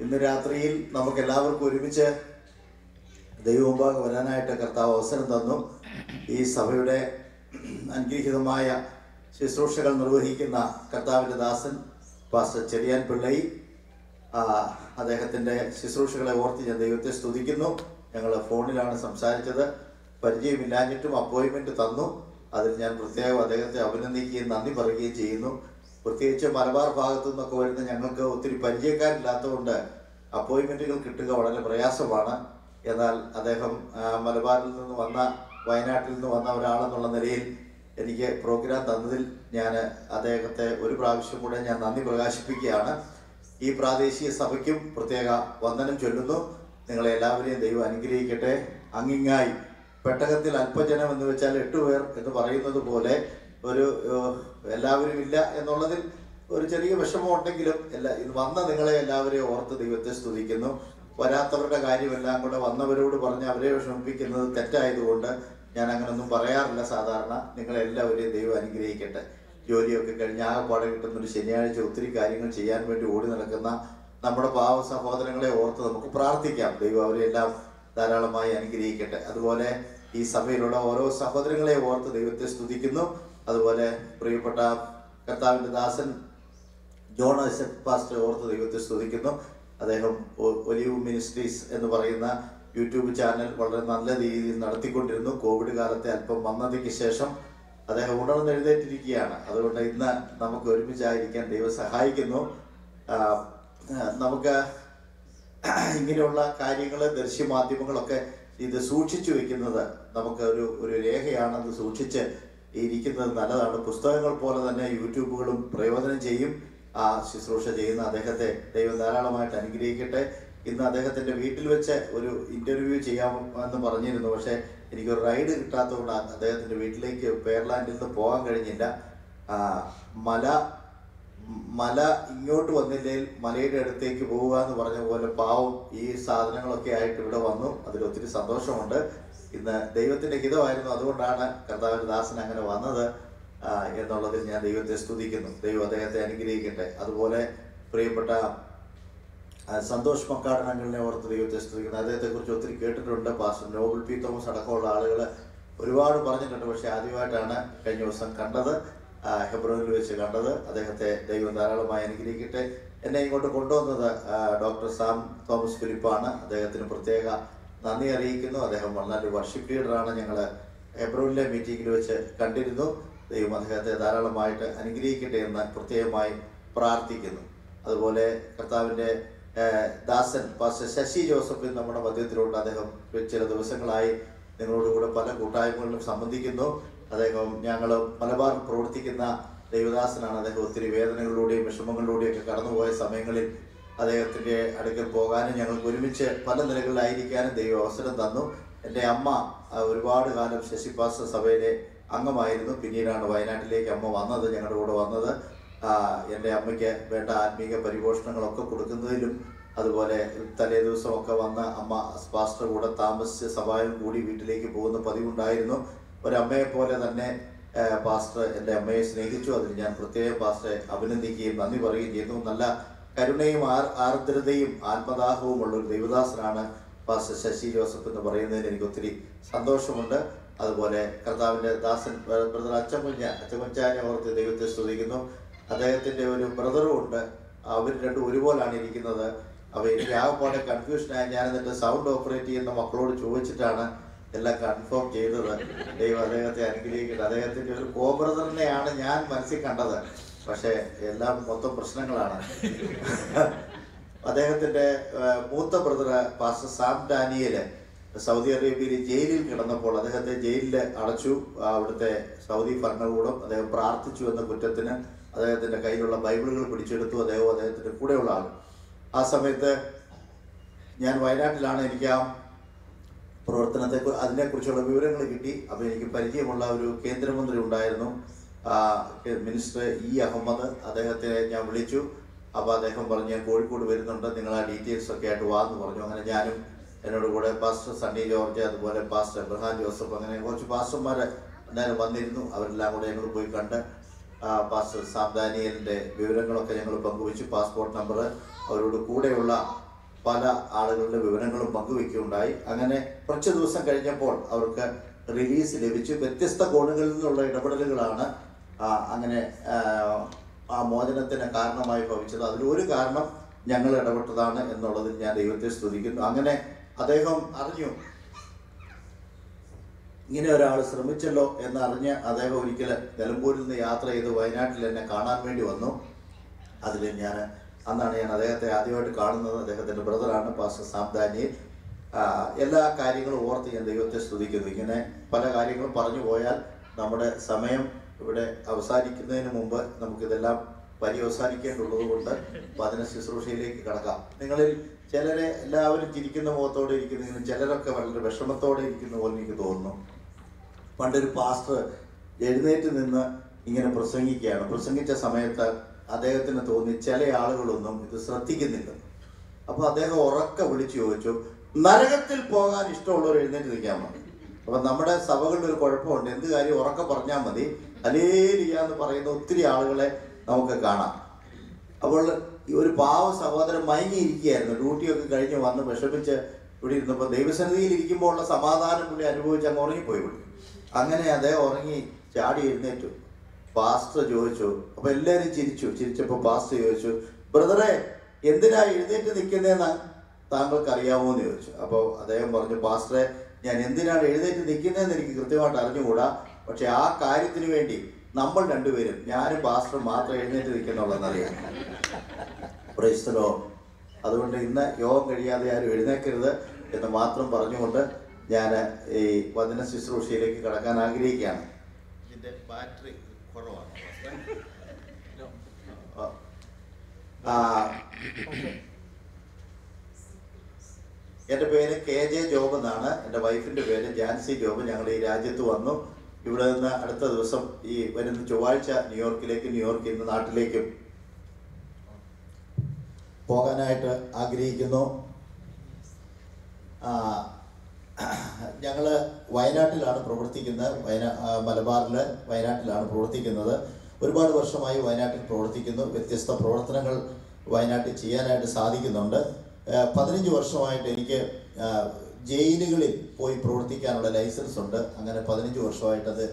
ഇന്ന് രാത്രിയിൽ നമുക്ക് എല്ലാവർക്കും ഒരുമിച്ച് ദൈവമുമ്പാകെ വരാനായിട്ട് കർത്താവ് അവസരം തന്നു. ഈ സഭയുടെ അനുഗ്രഹീതമായ ശുശ്രൂഷകൾ നിർവഹിക്കുന്ന കർത്താവിന്റെ ദാസൻ പാസ്റ്റർ ചെറിയാൻ പിള്ളൈ. അദ്ദേഹത്തിന്റെ ശുശ്രൂഷകളെ ഓർത്ത് ഞാൻ ദൈവത്തെ സ്തുതിക്കുന്നു. ഞങ്ങൾ ഫോണിലാണ് സംസാരിച്ചത്. പരിചയമില്ലാഞ്ഞിട്ടും അപ്പോയിൻമെന്റ് തന്നു. അതിൽ ഞാൻ പ്രത്യേകം അദ്ദേഹത്തെ അഭിനന്ദിക്കുകയും നന്ദി പറയുകയും ചെയ്യുന്നു. പ്രത്യേകിച്ച് മലബാർ ഭാഗത്തു നിന്നൊക്കെ വരുന്ന ഞങ്ങൾക്ക് ഒത്തിരി പരിചയക്കാരില്ലാത്തതുകൊണ്ട് അപ്പോയിൻമെന്റുകൾ കിട്ടുക വളരെ പ്രയാസമാണ്. എന്നാൽ അദ്ദേഹം മലബാറിൽ നിന്ന് വന്ന വയനാട്ടിൽ നിന്ന് വന്ന ഒരാളെന്നുള്ള നിലയിൽ എനിക്ക് പ്രോഗ്രാം തന്നതിൽ ഞാൻ അദ്ദേഹത്തെ ഒരു പ്രാവശ്യം കൂടെ ഞാൻ നന്ദി പ്രകാശിപ്പിക്കുകയാണ്. ഈ പ്രാദേശിക സഭയ്ക്കും പ്രത്യേക വന്ദനം ചൊല്ലുന്നു. നിങ്ങളെ എല്ലാവരെയും ദൈവം അനുഗ്രഹിക്കട്ടെ. അങ്ങിങ്ങായി. പെട്ടകത്തിൽ അല്പജനം എന്ന് വെച്ചാൽ എട്ട് പേർ എന്ന് പറയുന്നത് പോലെ ഒരു എല്ലാവരും ഇല്ല എന്നുള്ളതിൽ ഒരു ചെറിയ വിഷമം ഉണ്ടെങ്കിലും എല്ലാ ഇത് വന്ന നിങ്ങളെ എല്ലാവരെയും ഓർത്ത് ദൈവത്തെ സ്തുതിക്കുന്നു. വരാത്തവരുടെ കാര്യമെല്ലാം കൂടെ വന്നവരോട് പറഞ്ഞ് അവരെ വിഷമിപ്പിക്കുന്നത് തെറ്റായതുകൊണ്ട് ഞാൻ അങ്ങനൊന്നും പറയാറില്ല. സാധാരണ നിങ്ങളെല്ലാവരെയും ദൈവം അനുഗ്രഹിക്കട്ടെ. ജോലിയൊക്കെ കഴിഞ്ഞ് ആകെപ്പാടെ കിട്ടുന്ന ഒരു ശനിയാഴ്ച ഒത്തിരി കാര്യങ്ങൾ ചെയ്യാൻ വേണ്ടി ഓടി നടക്കുന്ന നമ്മുടെ പാവ സഹോദരങ്ങളെ ഓർത്ത് നമുക്ക് പ്രാർത്ഥിക്കാം. ദൈവം അവരെല്ലാം ധാരാളമായി അനുഗ്രഹിക്കട്ടെ. അതുപോലെ ഈ സഭയിലുള്ള ഓരോ സഹോദരങ്ങളെ ഓർത്ത് ദൈവത്തെ സ്തുതിക്കുന്നു. അതുപോലെ പ്രിയപ്പെട്ട കർത്താവിന്റെ ദാസൻ ജോൺ ഐസക് പാസ്റ്റർ ഓർത്ത് ദൈവത്തെ സ്തുതിക്കുന്നു. അദ്ദേഹം ഒലിവ് മിനിസ്ട്രീസ് എന്ന് പറയുന്ന യൂട്യൂബ് ചാനൽ വളരെ നല്ല രീതിയിൽ നടത്തിക്കൊണ്ടിരുന്നു. കോവിഡ് കാലത്തെ അല്പം വന്നതിക്ക് ശേഷം അദ്ദേഹം ഉണർന്നെഴുന്നേറ്റിരിക്കുകയാണ്. അതുകൊണ്ട് ഇന്ന് നമുക്ക് ഒരുമിച്ചായിരിക്കാൻ ദൈവം സഹായിക്കുന്നു. നമുക്ക് ഇങ്ങനെയുള്ള കാര്യങ്ങൾ ദൃശ്യമാധ്യമങ്ങളൊക്കെ ഇത് സൂക്ഷിച്ചു വെക്കുന്നത് നമുക്ക് ഒരു ഒരു രേഖയാണെന്ന് സൂക്ഷിച്ച് ഇരിക്കുന്നത് നല്ലതാണ്. പുസ്തകങ്ങൾ പോലെ തന്നെ യൂട്യൂബുകളും പ്രയോജനം ചെയ്യും. ആ ശുശ്രൂഷ ചെയ്യുന്ന അദ്ദേഹത്തെ ദൈവം ധാരാളമായിട്ട് അനുഗ്രഹിക്കട്ടെ. ഇന്ന് അദ്ദേഹത്തിന്റെ വീട്ടിൽ വെച്ച് ഒരു ഇന്റർവ്യൂ ചെയ്യാമെന്ന് പറഞ്ഞിരുന്നു. പക്ഷേ എനിക്കൊരു റൈഡ് കിട്ടാത്തതുകൊണ്ട് അദ്ദേഹത്തിന്റെ വീട്ടിലേക്ക് പേർലാൻഡിൽ നിന്ന് പോകാൻ കഴിഞ്ഞില്ല. മല മല ഇങ്ങോട്ട് വന്നില്ലെങ്കിൽ മലയുടെ അടുത്തേക്ക് പോവുക എന്ന് പറഞ്ഞ പോലെ പാവം ഈ സാധനങ്ങളൊക്കെ ആയിട്ട് ഇവിടെ വന്നു. അതിൽ ഒത്തിരി സന്തോഷമുണ്ട്. ഇന്ന് ദൈവത്തിന്റെ ഹിതമായിരുന്നു. അതുകൊണ്ടാണ് കർത്താവിന്റെ ദാസൻ അങ്ങനെ വന്നത് എന്നുള്ളതിൽ ഞാൻ ദൈവത്തെ സ്തുതിക്കുന്നു. ദൈവം അദ്ദേഹത്തെ അനുഗ്രഹിക്കട്ടെ. അതുപോലെ പ്രിയപ്പെട്ട സന്തോഷ് മക്കാടനങ്ങളിനെ ഓർത്ത് ദൈവത്തെ സ്തുതിക്കുന്നു. അദ്ദേഹത്തെ കുറിച്ച് ഒത്തിരി കേട്ടിട്ടുണ്ട്. പാസ്റ്റർ നോബൽ പി തോമസ് അടക്കമുള്ള ആളുകൾ ഒരുപാട് പറഞ്ഞിട്ടുണ്ട്. പക്ഷെ ആദ്യമായിട്ടാണ് കഴിഞ്ഞ ദിവസം കണ്ടത് ഹെബ്രോനിൽ വെച്ച് കണ്ടത്. അദ്ദേഹത്തെ ദൈവം ധാരാളമായി അനുഗ്രഹിക്കട്ടെ. എന്നെ ഇങ്ങോട്ട് കൊണ്ടുവന്നത് ഡോക്ടർ സാം തോമസ് ഫിലിപ്പാണ്. അദ്ദേഹത്തിന് പ്രത്യേക നന്ദി അറിയിക്കുന്നു. അദ്ദേഹം വളരെ വർഷിപ്പ് ലീഡറാണ് ഞങ്ങൾ ഹെബ്രോനിലെ മീറ്റിംഗിൽ വെച്ച് കണ്ടിരുന്നു. ദൈവം അദ്ദേഹത്തെ ധാരാളമായിട്ട് അനുഗ്രഹിക്കട്ടെ എന്ന് പ്രത്യേകമായി പ്രാർത്ഥിക്കുന്നു. അതുപോലെ കർത്താവിന്റെ ദാസൻ പാസ്റ്റർ ശശി ജോസഫ് നമ്മുടെ മധ്യത്തിലുണ്ട്. അദ്ദേഹം ചില ദിവസങ്ങളായി നിങ്ങളോടുകൂടെ പല കൂട്ടായ്മകളിലും സംബന്ധിക്കുന്നു. അദ്ദേഹം ഞങ്ങൾ മലബാർ പ്രവർത്തിക്കുന്ന ദൈവദാസനാണ്. അദ്ദേഹം ഒത്തിരി വേദനകളിലൂടെയും വിഷമങ്ങളിലൂടെയും ഒക്കെ കടന്നുപോയ സമയങ്ങളിൽ അദ്ദേഹത്തിന്റെ അടുക്കൽ പോകാനും ഞങ്ങൾക്ക് ഒരുമിച്ച് പല നിലകളിലായിരിക്കാനും ദൈവം അവസരം തന്നു. എന്റെ അമ്മ ഒരുപാട് കാലം ശശിപാസ സഭയിലെ അംഗമായിരുന്നു. പിന്നീടാണ് വയനാട്ടിലേക്ക് അമ്മ വന്നത് ഞങ്ങളുടെ കൂടെ വന്നത്. എന്റെ അമ്മയ്ക്ക് വേണ്ട ആത്മീക പരിപോഷണങ്ങളൊക്കെ കൊടുക്കുന്നതിലും അതുപോലെ തലേ ദിവസമൊക്കെ വന്ന അമ്മ പാസ്റ്റർ കൂടെ താമസിച്ച് സഭായം കൂടി വീട്ടിലേക്ക് പോകുന്ന പതിവുണ്ടായിരുന്നു. ഒരമ്മയെ പോലെ തന്നെ പാസ്റ്റർ എന്റെ അമ്മയെ സ്നേഹിച്ചു. അതിൽ ഞാൻ പ്രത്യേക പാസ്റ്ററെ അഭിനന്ദിക്കുകയും നന്ദി പറയുകയും ചെയ്തു. നല്ല കരുണയും ആർ ആർദ്രതയും ആത്മദാഹവും ഉള്ള ഒരു ദൈവദാസനാണ് പാസ്റ്റർ ശശി ജോസഫ് എന്ന് പറയുന്നതിൽ എനിക്ക് ഒത്തിരി സന്തോഷമുണ്ട്. അതുപോലെ കർത്താവിന്റെ ദാസൻ ബ്രദർ അച്ചമുഞ്ഞ അച്ചമുഞ്ചാനെ ഓർത്ത് ദൈവത്തെ സ്തുതിക്കുന്നു. അദ്ദേഹത്തിന്റെ ഒരു ബ്രദറും ഉണ്ട്. അവർ രണ്ടും ഒരുപോലാണ് ഇരിക്കുന്നത്. അപ്പോൾ എനിക്ക് ആകെപ്പാടെ കൺഫ്യൂഷനായി ഞാൻ എന്നിട്ട് സൗണ്ട് ഓപ്പറേറ്റ് ചെയ്യുന്ന മക്കളോട് ചോദിച്ചിട്ടാണ് എല്ലാം കൺഫേം ചെയ്തത്. ദൈവം അദ്ദേഹത്തെ അനുഗ്രഹിക്കട്ടെ. അദ്ദേഹത്തിന്റെ ഒരു കോ ബ്രദറിനെയാണ് ഞാൻ മനസ്സിൽ കണ്ടത്. പക്ഷേ എല്ലാം മൊത്തം പ്രശ്നങ്ങളാണ്. അദ്ദേഹത്തിന്റെ മൂത്ത brother pastor Sam Daniel Saudi അറേബ്യയിൽ ജയിലിൽ കിടന്നപ്പോൾ അദ്ദേഹത്തെ ജയിലിൽ അടച്ചു. അവിടുത്തെ സൗദി ഭരണകൂടം അദ്ദേഹം പ്രാർത്ഥിച്ചു എന്ന കുറ്റത്തിന് അദ്ദേഹത്തിന്റെ കയ്യിലുള്ള ബൈബിളുകൾ പിടിച്ചെടുത്തു. അദ്ദേഹം അദ്ദേഹത്തിന്റെ കൂടെയുള്ള ആൾ ആ സമയത്ത് ഞാൻ വയനാട്ടിലാണ്. എനിക്ക് ആ പ്രവർത്തനത്തെ അതിനെക്കുറിച്ചുള്ള വിവരങ്ങൾ കിട്ടി. അപ്പോൾ എനിക്ക് പരിചയമുള്ള ഒരു കേന്ദ്രമന്ത്രി ഉണ്ടായിരുന്നു. Minister E. അഹമ്മദ് അദ്ദേഹത്തെ ഞാൻ വിളിച്ചു. അപ്പോൾ അദ്ദേഹം പറഞ്ഞു ഞാൻ കോഴിക്കോട് വരുന്നുണ്ട്. നിങ്ങൾ ആ ഡീറ്റെയിൽസ് ഒക്കെ ആയിട്ട് വാ എന്ന് പറഞ്ഞു. അങ്ങനെ ഞാനും എന്നോട് കൂടെ പാസ്റ്റർ സണ്ണി ജോർജ് അതുപോലെ പാസ്റ്റർ എബ്രഹാം ജോസഫ് അങ്ങനെ കുറച്ച് പാസ്റ്റർമാർ അന്നേരം വന്നിരുന്നു. അവരെല്ലാം കൂടെ ഞങ്ങൾ പോയി കണ്ട് പാസ്റ്റർ സാം ദാനിയലിന്റെ വിവരങ്ങളൊക്കെ ഞങ്ങൾ പങ്കുവച്ചു. പാസ്പോർട്ട് നമ്പർ അവരോട് കൂടെയുള്ള പല ആളുകളുടെ വിവരങ്ങളും പങ്കുവെക്കുകയുണ്ടായി. അങ്ങനെ കുറച്ച് ദിവസം കഴിഞ്ഞപ്പോൾ അവർക്ക് റിലീസ് ലഭിച്ചു. വ്യത്യസ്ത കോണുകളിൽ നിന്നുള്ള ഇടപെടലുകളാണ് അങ്ങനെ ആ, മോചനത്തിന് കാരണമായി ഭവിച്ചത്. അതിലൊരു കാരണം ഞങ്ങൾ ഇടപെട്ടതാണ് എന്നുള്ളതിൽ ഞാൻ ദൈവത്തെ സ്തുതിക്കുന്നു. അങ്ങനെ അദ്ദേഹം അറിഞ്ഞു. ഇങ്ങനെ ഒരാൾ ശ്രമിച്ചല്ലോ എന്നറിഞ്ഞ് അദ്ദേഹം ഒരിക്കൽ നിലമ്പൂരിൽ നിന്ന് യാത്ര ചെയ്ത് വയനാട്ടിൽ എന്നെ കാണാൻ വേണ്ടി വന്നു. അതിൽ ഞാൻ അന്നാണ് ഞാൻ അദ്ദേഹത്തെ ആദ്യമായിട്ട് കാണുന്നത്. അദ്ദേഹത്തിന്റെ ബ്രദറാണ് പാസ്റ്റർ സാം എല്ലാ കാര്യങ്ങളും ഓർത്ത് ഞാൻ ദൈവത്തെ സ്തുതിക്കുന്നു. ഇങ്ങനെ പല കാര്യങ്ങളും പറഞ്ഞു പോയാൽ നമ്മുടെ സമയം ഇവിടെ അവസാനിക്കുന്നതിന് മുമ്പ് നമുക്കിതെല്ലാം പര്യവസാനിക്കേണ്ടുള്ളത് കൊണ്ട് വചന ശുശ്രൂഷയിലേക്ക് കടക്കാം. നിങ്ങളിൽ ചിലരെ എല്ലാവരും ചിരിക്കുന്ന മുഖത്തോടെ ഇരിക്കുന്നതിനും ചിലരൊക്കെ വളരെ വിഷമത്തോടെ ഇരിക്കുന്ന പോലെ എനിക്ക് തോന്നുന്നു. പണ്ടൊരു പാസ്റ്റർ എഴുന്നേറ്റ് നിന്ന് ഇങ്ങനെ പ്രസംഗിക്കുകയാണ്. പ്രസംഗിച്ച സമയത്ത് അദ്ദേഹത്തിന് തോന്നി ചില ആളുകളൊന്നും ഇത് ശ്രദ്ധിക്കുന്നില്ല. അപ്പൊ അദ്ദേഹം ഉറക്കെ വിളിച്ചു ചോദിച്ചു നരകത്തിൽ പോകാൻ ഇഷ്ടമുള്ളവർ എഴുന്നേറ്റ് നിൽക്കാൻ മതി അപ്പൊ നമ്മുടെ സഭകളിൽ ഒരു കുഴപ്പമുണ്ട്. എന്ത് കാര്യം ഉറക്കെ പറഞ്ഞാൽ മതി. അലേലിയ എന്ന് പറയുന്ന ഒത്തിരി ആളുകളെ നമുക്ക് കാണാം. അപ്പോൾ ഈ ഒരു പാവ സഹോദരൻ മയങ്ങിയിരിക്കുകയായിരുന്നു. ഡ്യൂട്ടിയൊക്കെ കഴിഞ്ഞ് വന്ന് വിഷമിച്ച് ഇവിടെ ഇരുന്നപ്പോൾ ദൈവസന്നിധിയിൽ ഇരിക്കുമ്പോൾ ഉള്ള സമാധാനം പുള്ളി അനുഭവിച്ച് അങ്ങ് ഉറങ്ങിപ്പോയി പുള്ളി. അങ്ങനെ അദ്ദേഹം ഉറങ്ങി ചാടി എഴുന്നേറ്റു. പാസ്റ്റർ ചോദിച്ചു അപ്പൊ എല്ലാവരും ചിരിച്ചു? ചിരിച്ചപ്പോൾ പാസ്റ്റർ ചോദിച്ചു ബ്രദറെ എന്തിനാ എഴുന്നേറ്റ് നിൽക്കുന്നതെന്ന് താങ്കൾക്ക് അറിയാമോ എന്ന് ചോദിച്ചു. അപ്പോൾ അദ്ദേഹം പറഞ്ഞു പാസ്റ്ററെ ഞാൻ എന്തിനാണ് എഴുന്നേറ്റ് നിൽക്കുന്നതെന്ന് എനിക്ക് കൃത്യമായിട്ട് അറിഞ്ഞുകൂടാ. പക്ഷെ ആ കാര്യത്തിന് വേണ്ടി നമ്മൾ രണ്ടുപേരും ഞാനും പാസ്റ്ററും മാത്രം എഴുന്നേറ്റ് നിൽക്കുന്നുള്ളതെന്നറിയാം പ്രൈസ്തലോ അതുകൊണ്ട് ഇന്ന് യോഗം കഴിയാതെ ആരും എഴുന്നേക്കരുത് എന്ന് മാത്രം പറഞ്ഞുകൊണ്ട് ഞാൻ ഈ വചന ശുശ്രൂഷയിലേക്ക് കടക്കാൻ ആഗ്രഹിക്കുകയാണ്. ഇതിന്റെ ബാറ്ററി കുറവാണ്. ആ, എന്റെ പേര് കെ ജെ ജോബ് എന്നാണ്. എന്റെ വൈഫിന്റെ പേര് ജാൻസി ജോബ്. ഞങ്ങൾ ഈ രാജ്യത്ത് വന്നു. ഇവിടെ നിന്ന് അടുത്ത ദിവസം ഈ വരുന്ന ചൊവ്വാഴ്ച ന്യൂയോർക്കിലേക്കും ന്യൂയോർക്കിൽ നിന്ന് നാട്ടിലേക്കും പോകാനായിട്ട് ആഗ്രഹിക്കുന്നു. ഞങ്ങൾ വയനാട്ടിലാണ് പ്രവർത്തിക്കുന്നത്. വയനാ മലബാറിൽ വയനാട്ടിലാണ് പ്രവർത്തിക്കുന്നത്. ഒരുപാട് വർഷമായി വയനാട്ടിൽ പ്രവർത്തിക്കുന്നു. വ്യത്യസ്ത പ്രവർത്തനങ്ങൾ വയനാട്ടിൽ ചെയ്യാനായിട്ട് സാധിക്കുന്നുണ്ട്. പതിനഞ്ച് വർഷമായിട്ട് എനിക്ക് ജയിലുകളിൽ പോയി പ്രവർത്തിക്കാനുള്ള ലൈസൻസ് ഉണ്ട്. അങ്ങനെ പതിനഞ്ച് വർഷമായിട്ട് അത്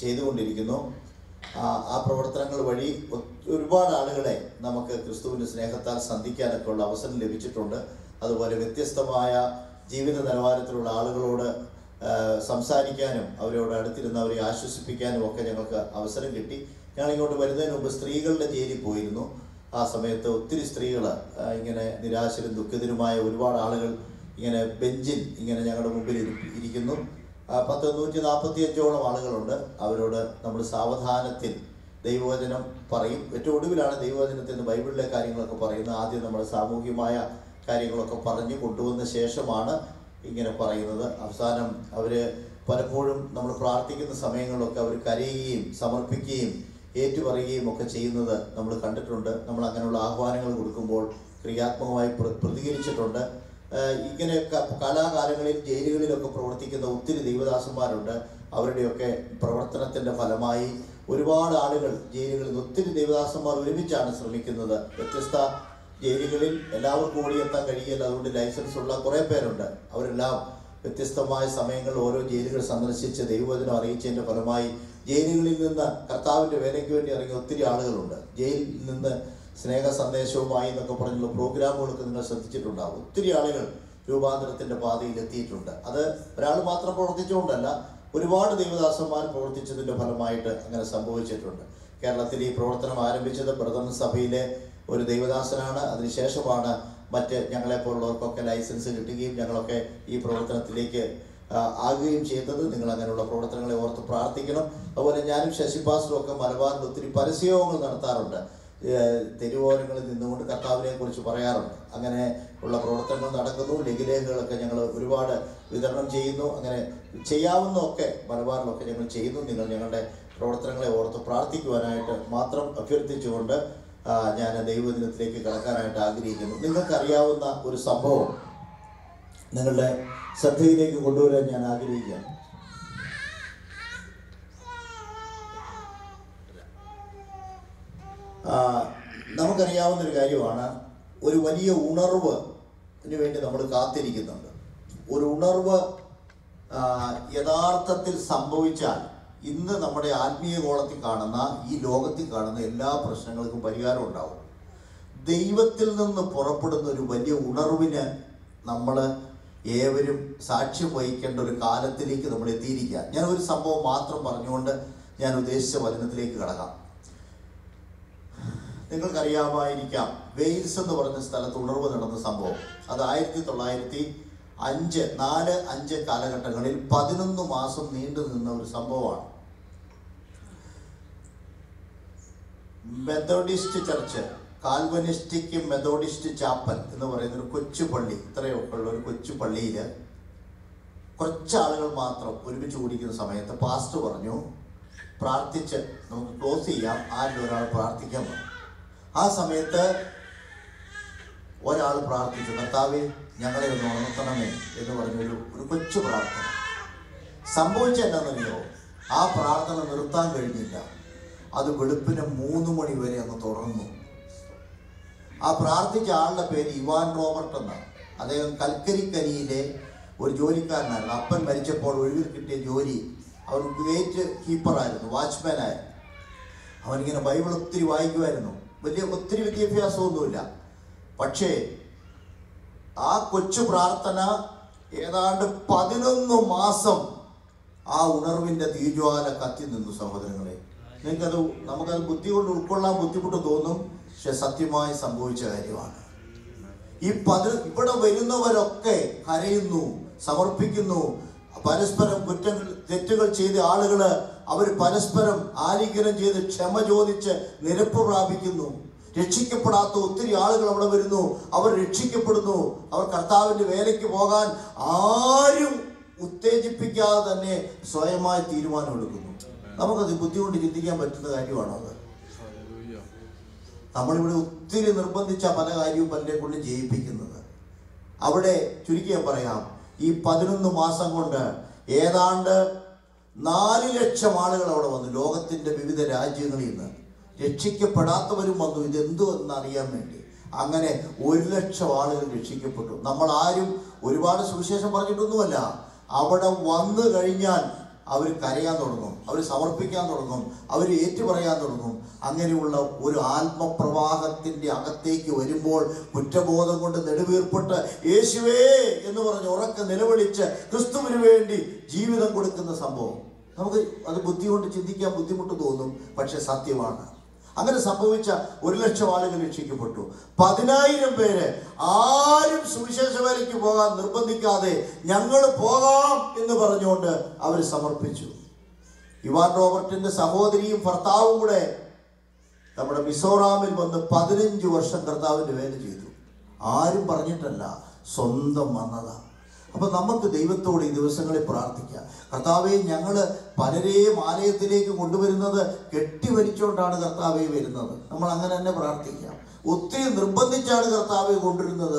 ചെയ്തുകൊണ്ടിരിക്കുന്നു. ആ പ്രവർത്തനങ്ങൾ വഴി ഒരുപാട് ആളുകളെ നമുക്ക് ക്രിസ്തുവിന്റെ സ്നേഹത്താൽ സന്ധിക്കാനൊക്കെ ഉള്ള അവസരം ലഭിച്ചിട്ടുണ്ട്. അതുപോലെ വ്യത്യസ്തമായ ജീവിത നിലവാരത്തിലുള്ള ആളുകളോട് സംസാരിക്കാനും അവരോട് അടുത്തിരുന്ന് അവരെ ആശ്വസിപ്പിക്കാനും ഒക്കെ ഞങ്ങൾക്ക് അവസരം കിട്ടി. ഞങ്ങൾ ഇങ്ങോട്ട് വരുന്നതിന് മുമ്പ് സ്ത്രീകളുടെ ജയിലിൽ പോയിരുന്നു. ആ സമയത്ത് ഒത്തിരി സ്ത്രീകൾ ഇങ്ങനെ നിരാശരും ദുഃഖിതരുമായ ഒരുപാട് ആളുകൾ ഇങ്ങനെ ബെഞ്ചിൽ ഇങ്ങനെ ഞങ്ങളുടെ മുമ്പിൽ ഇരി- ഇരിക്കുന്നു. പത്ത് നൂറ്റി നാൽപ്പത്തി അഞ്ചോളം ആളുകളുണ്ട്. അവരോട് നമ്മൾ സാവധാനത്തിൽ ദൈവവചനം പറയും. ഏറ്റവും ഒടുവിലാണ് ദൈവവചനത്തിൽ നിന്ന് ബൈബിളിലെ കാര്യങ്ങളൊക്കെ പറയുന്നത്. ആദ്യം നമ്മൾ സാമൂഹികമായ കാര്യങ്ങളൊക്കെ പറഞ്ഞു കൊണ്ടുവന്ന ശേഷമാണ് ഇങ്ങനെ പറയുന്നത്. അവസാനം അവർ പലപ്പോഴും നമ്മൾ പ്രാർത്ഥിക്കുന്ന സമയങ്ങളിലൊക്കെ അവർ കരയുകയും സമർപ്പിക്കുകയും ഏറ്റുപറയുകയും ഒക്കെ ചെയ്യുന്നത് നമ്മൾ കണ്ടിട്ടുണ്ട്. നമ്മൾ അങ്ങനെയുള്ള ആഹ്വാനങ്ങൾ കൊടുക്കുമ്പോൾ ക്രിയാത്മകമായി പ്ര- പ്രതികരിച്ചിട്ടുണ്ട്. ഇങ്ങനെ കലാകാലങ്ങളിൽ ജയിലുകളിലൊക്കെ പ്രവർത്തിക്കുന്ന ഒത്തിരി ദൈവദാസന്മാരുണ്ട്. അവരുടെയൊക്കെ പ്രവർത്തനത്തിന്റെ ഫലമായി ഒരുപാട് ആളുകൾ ജയിലുകളിൽ ഒത്തിരി ദൈവദാസന്മാർ ഒരുമിച്ചാണ് ശ്രമിക്കുന്നത്. വ്യത്യസ്ത ജയിലുകളിൽ എല്ലാവർക്കും ഓടിയെത്താൻ കഴിയില്ല. അതുകൊണ്ട് ലൈസൻസ് ഉള്ള കുറേ പേരുണ്ട്. അവരെല്ലാം വ്യത്യസ്തമായ സമയങ്ങളിൽ ഓരോ ജയിലുകൾ സന്ദർശിച്ച് ദൈവവചനം അറിയിച്ചതിന്റെ ഫലമായി ജയിലുകളിൽ നിന്ന് കർത്താവിന്റെ വേലയ്ക്ക് വേണ്ടി ഇറങ്ങിയ ഒത്തിരി ആളുകളുണ്ട്. ജയിലിൽ നിന്ന് സ്നേഹ സന്ദേശവുമായി എന്നൊക്കെ പറഞ്ഞുള്ള പ്രോഗ്രാമുകളൊക്കെ നിങ്ങൾ ശ്രദ്ധിച്ചിട്ടുണ്ടാവും. ഒത്തിരി ആളുകൾ രൂപാന്തരത്തിന്റെ പാതയിൽ എത്തിയിട്ടുണ്ട്. അത് ഒരാൾ മാത്രം പ്രവർത്തിച്ചുകൊണ്ടല്ല ഒരുപാട് ദൈവദാസന്മാർ പ്രവർത്തിച്ചതിന്റെ ഫലമായിട്ട് അങ്ങനെ സംഭവിച്ചിട്ടുണ്ട്. കേരളത്തിൽ ഈ പ്രവർത്തനം ആരംഭിച്ചത് പ്രഥമ സഭയിലെ ഒരു ദൈവദാസനാണ്. അതിനുശേഷമാണ് മറ്റ് ഞങ്ങളെപ്പോലുള്ളവർക്കൊക്കെ ലൈസൻസ് കിട്ടുകയും ഞങ്ങളൊക്കെ ഈ പ്രവർത്തനത്തിലേക്ക് ആകുകയും ചെയ്യുന്നത്. നിങ്ങൾ അങ്ങനെയുള്ള പ്രവർത്തനങ്ങളെ ഓർത്ത് പ്രാർത്ഥിക്കണം. അതുപോലെ ഞാനും ശശി പാസ്റ്ററും ഒക്കെ മലബാറിൽ ഒത്തിരി പരസ്യയോഗങ്ങൾ നടത്താറുണ്ട്. തെരുവോരങ്ങളിൽ നിന്നുകൊണ്ട് കർത്താവിനെ കുറിച്ച് പറയാറുണ്ട്. അങ്ങനെ ഉള്ള പ്രവർത്തനങ്ങൾ നടക്കുന്നു. ലഘുലേഖകളൊക്കെ ഞങ്ങൾ ഒരുപാട് വിതരണം ചെയ്യുന്നു. അങ്ങനെ ചെയ്യാവുന്നതൊക്കെ മലബാറിലൊക്കെ ഞങ്ങൾ ചെയ്യുന്നു. നിങ്ങൾ ഞങ്ങളുടെ പ്രവർത്തനങ്ങളെ ഓർത്ത് പ്രാർത്ഥിക്കുവാനായിട്ട് മാത്രം അഭ്യർത്ഥിച്ചുകൊണ്ട് ഞാൻ ദൈവദിനത്തിലേക്ക് കടക്കാനായിട്ട് ആഗ്രഹിക്കുന്നു. നിങ്ങൾക്കറിയാവുന്ന ഒരു സംഭവം. നിങ്ങളുടെ ശ്രദ്ധയിലേക്ക് കൊണ്ടുവരാൻ ഞാൻ ആഗ്രഹിക്കുകയാണ്. ആ, നമുക്കറിയാവുന്ന ഒരു കാര്യമാണ് ഒരു വലിയ ഉണർവ് ന് വേണ്ടി നമ്മൾ കാത്തിരിക്കുന്നുണ്ട്. ഒരു ഉണർവ് യഥാർത്ഥത്തിൽ സംഭവിച്ചാൽ ഇന്ന് നമ്മുടെ ആത്മീയ കോളത്തിൽ കാണുന്ന ഈ ലോകത്തിൽ കാണുന്ന എല്ലാ പ്രശ്നങ്ങൾക്കും പരിഹാരം ഉണ്ടാവും. ദൈവത്തിൽ നിന്ന് പുറപ്പെടുന്ന ഒരു വലിയ ഉണർവിന് നമ്മൾ ഏവരും സാക്ഷ്യം വഹിക്കേണ്ട ഒരു കാലത്തിലേക്ക് നമ്മൾ എത്തിയിരിക്കുക ഞാൻ ഒരു സംഭവം മാത്രം പറഞ്ഞുകൊണ്ട് ഞാൻ ഉദ്ദേശിച്ച വചനത്തിലേക്ക് കടക്കാം. നിങ്ങൾക്കറിയാമായിരിക്കാം വെയിൽസ് എന്ന് പറഞ്ഞ സ്ഥലത്ത് ഉണർവ് നടന്ന സംഭവം. അത് ആയിരത്തി തൊള്ളായിരത്തി അഞ്ച് നാല് അഞ്ച് കാലഘട്ടങ്ങളിൽ പതിനൊന്ന് മാസം നീണ്ടു നിന്ന ഒരു സംഭവമാണ്. Methodist church Calvinistic Methodist chapel എന്ന് പറയുന്ന ഒരു കൊച്ചു പള്ളി ഇത്രയൊക്കെ ഉള്ള. ഒരു കൊച്ചു പള്ളിയിൽ കുറച്ചാളുകൾ മാത്രം ഒരുമിച്ച് കൂടിക്കുന്ന സമയത്ത് പാസ്റ്റ് പറഞ്ഞു പ്രാർത്ഥിച്ച് നമുക്ക് ക്ലോസ് ചെയ്യാം. ആരിലും ഒരാൾ പ്രാർത്ഥിക്കാൻ പറഞ്ഞു ആ സമയത്ത് ഒരാൾ പ്രാർത്ഥിച്ചു കർത്താവെ ഞങ്ങളെ ഒന്ന് ഉണർത്തണമേ എന്ന് പറഞ്ഞൊരു ഒരു കൊച്ചു പ്രാർത്ഥന. സംഭവിച്ച എന്താണെന്നറിയോ? ആ പ്രാർത്ഥന നിർത്താൻ കഴിഞ്ഞില്ല. അത് വെളുപ്പിന് മൂന്ന് മണി വരെ അങ്ങ് തുടർന്നു ആ പ്രാർത്ഥിച്ച ആളുടെ പേര് ഇവാൻ റോബർട്ട് എന്നാണ്. അദ്ദേഹം കൽക്കരിക്കരിയിലെ ഒരു ജോലിക്കാരനായിരുന്നു. അപ്പൻ മരിച്ചപ്പോൾ ഒഴിവിൽ കിട്ടിയ ജോലി അവൻ ഗേറ്റ് കീപ്പറായിരുന്നു വാച്ച്മാനായിരുന്നു അവനിങ്ങനെ ബൈബിൾ ഒത്തിരി വായിക്കുമായിരുന്നു. വലിയ ഒത്തിരി വിദ്യാഭ്യാസമൊന്നുമില്ല. പക്ഷേ ആ കൊച്ചു പ്രാർത്ഥന ഏതാണ്ട് പതിനൊന്ന് മാസം ആ ഉണർവിന്റെ തീജ്വാല കത്തി നിന്നു സഹോദരങ്ങളെ. നിങ്ങൾക്കത് നമുക്കത് ബുദ്ധി കൊണ്ട് ഉൾക്കൊള്ളാൻ ബുദ്ധിമുട്ട് തോന്നും. പക്ഷെ സത്യമായി സംഭവിച്ച കാര്യമാണ്. ഈ പതി ഇവിടെ വരുന്നവരൊക്കെ കരയുന്നു സമർപ്പിക്കുന്നു. പരസ്പരം കുറ്റങ്ങൾ തെറ്റുകൾ ചെയ്ത ആളുകൾ അവർ പരസ്പരം ആലിംഗനം ചെയ്ത് ക്ഷമ ചോദിച്ച് നിരപ്പ് പ്രാപിക്കുന്നു. രക്ഷിക്കപ്പെടാത്ത ഒത്തിരി ആളുകൾ അവിടെ വരുന്നു. അവർ രക്ഷിക്കപ്പെടുന്നു. അവർ കർത്താവിന്റെ വേലയ്ക്ക് പോകാൻ ആരും ഉത്തേജിപ്പിക്കാതെ തന്നെ സ്വയമായി തീരുമാനമെടുക്കുന്നു. നമുക്കത് ബുദ്ധിമുട്ട് ചിന്തിക്കാൻ പറ്റുന്ന കാര്യമാണോ അത്? നമ്മളിവിടെ ഒത്തിരി നിർബന്ധിച്ച പല കാര്യവും പലരെ കൊണ്ട് ജയിപ്പിക്കുന്നത്. അവിടെ ചുരുക്കി പറയാം ഈ പതിനൊന്ന് മാസം കൊണ്ട് ഏതാണ്ട് നാല് ലക്ഷം ആളുകൾ അവിടെ വന്നു. ലോകത്തിന്റെ വിവിധ രാജ്യങ്ങളിൽ നിന്ന് രക്ഷിക്കപ്പെടാത്തവരും വന്നു. ഇതെന്തു എന്ന് അറിയാൻ വേണ്ടി. അങ്ങനെ ഒരു ലക്ഷം ആളുകൾ രക്ഷിക്കപ്പെട്ടു. നമ്മൾ ആരും ഒരുപാട് സുവിശേഷം പറഞ്ഞിട്ടൊന്നുമല്ല. അവിടെ വന്നു കഴിഞ്ഞാൽ അവർ കരയാൻ തുടങ്ങും അവർ സമർപ്പിക്കാൻ തുടങ്ങും അവർ ഏറ്റുപറയാൻ തുടങ്ങും. അങ്ങനെയുള്ള ഒരു ആത്മപ്രവാഹത്തിന്റെ അകത്തേക്ക് വരുമ്പോൾ കുറ്റബോധം കൊണ്ട് നെടുവീർപ്പെട്ട് യേശുവേ എന്ന് പറഞ്ഞ് ഉറക്കം നിലവിളിച്ച് ക്രിസ്തുവിന് വേണ്ടി ജീവിതം കൊടുക്കുന്ന സംഭവം. നമുക്ക് അത് ബുദ്ധി കൊണ്ട് ചിന്തിക്കാൻ ബുദ്ധിമുട്ട് തോന്നും പക്ഷെ സത്യമാണ്. അങ്ങനെ സംഭവിച്ച ഒരു ലക്ഷം ആളുകൾ രക്ഷിക്കപ്പെട്ടു. പതിനായിരം പേര് ആരും സുവിശേഷ വേലയ്ക്ക് പോകാൻ നിർബന്ധിക്കാതെ ഞങ്ങൾ പോകാം എന്ന് പറഞ്ഞുകൊണ്ട് അവർ സമർപ്പിച്ചു. ഇവാൻ റോബർട്ടിന്റെ സഹോദരിയും ഭർത്താവും കൂടെ നമ്മുടെ മിസോറാമിൽ വന്ന് പതിനഞ്ച് വർഷം കർത്താവിന്റെ വേല ചെയ്തു. ആരും പറഞ്ഞിട്ടല്ല സ്വന്തം വന്നതാണ് അപ്പൊ നമുക്ക് ദൈവത്തോട് ഈ ദിവസങ്ങളിൽ പ്രാർത്ഥിക്കാം. കർത്താവെ ഞങ്ങൾ പലരെയും ആലയത്തിലേക്ക് കൊണ്ടുവരുന്നത് കെട്ടിവരിച്ചുകൊണ്ടാണ് കർത്താവെ വരുന്നത്. നമ്മൾ അങ്ങനെ തന്നെ പ്രാർത്ഥിക്കാം. ഒത്തിരി നിർബന്ധിച്ചാണ് കർത്താവെ കൊണ്ടുവരുന്നത്.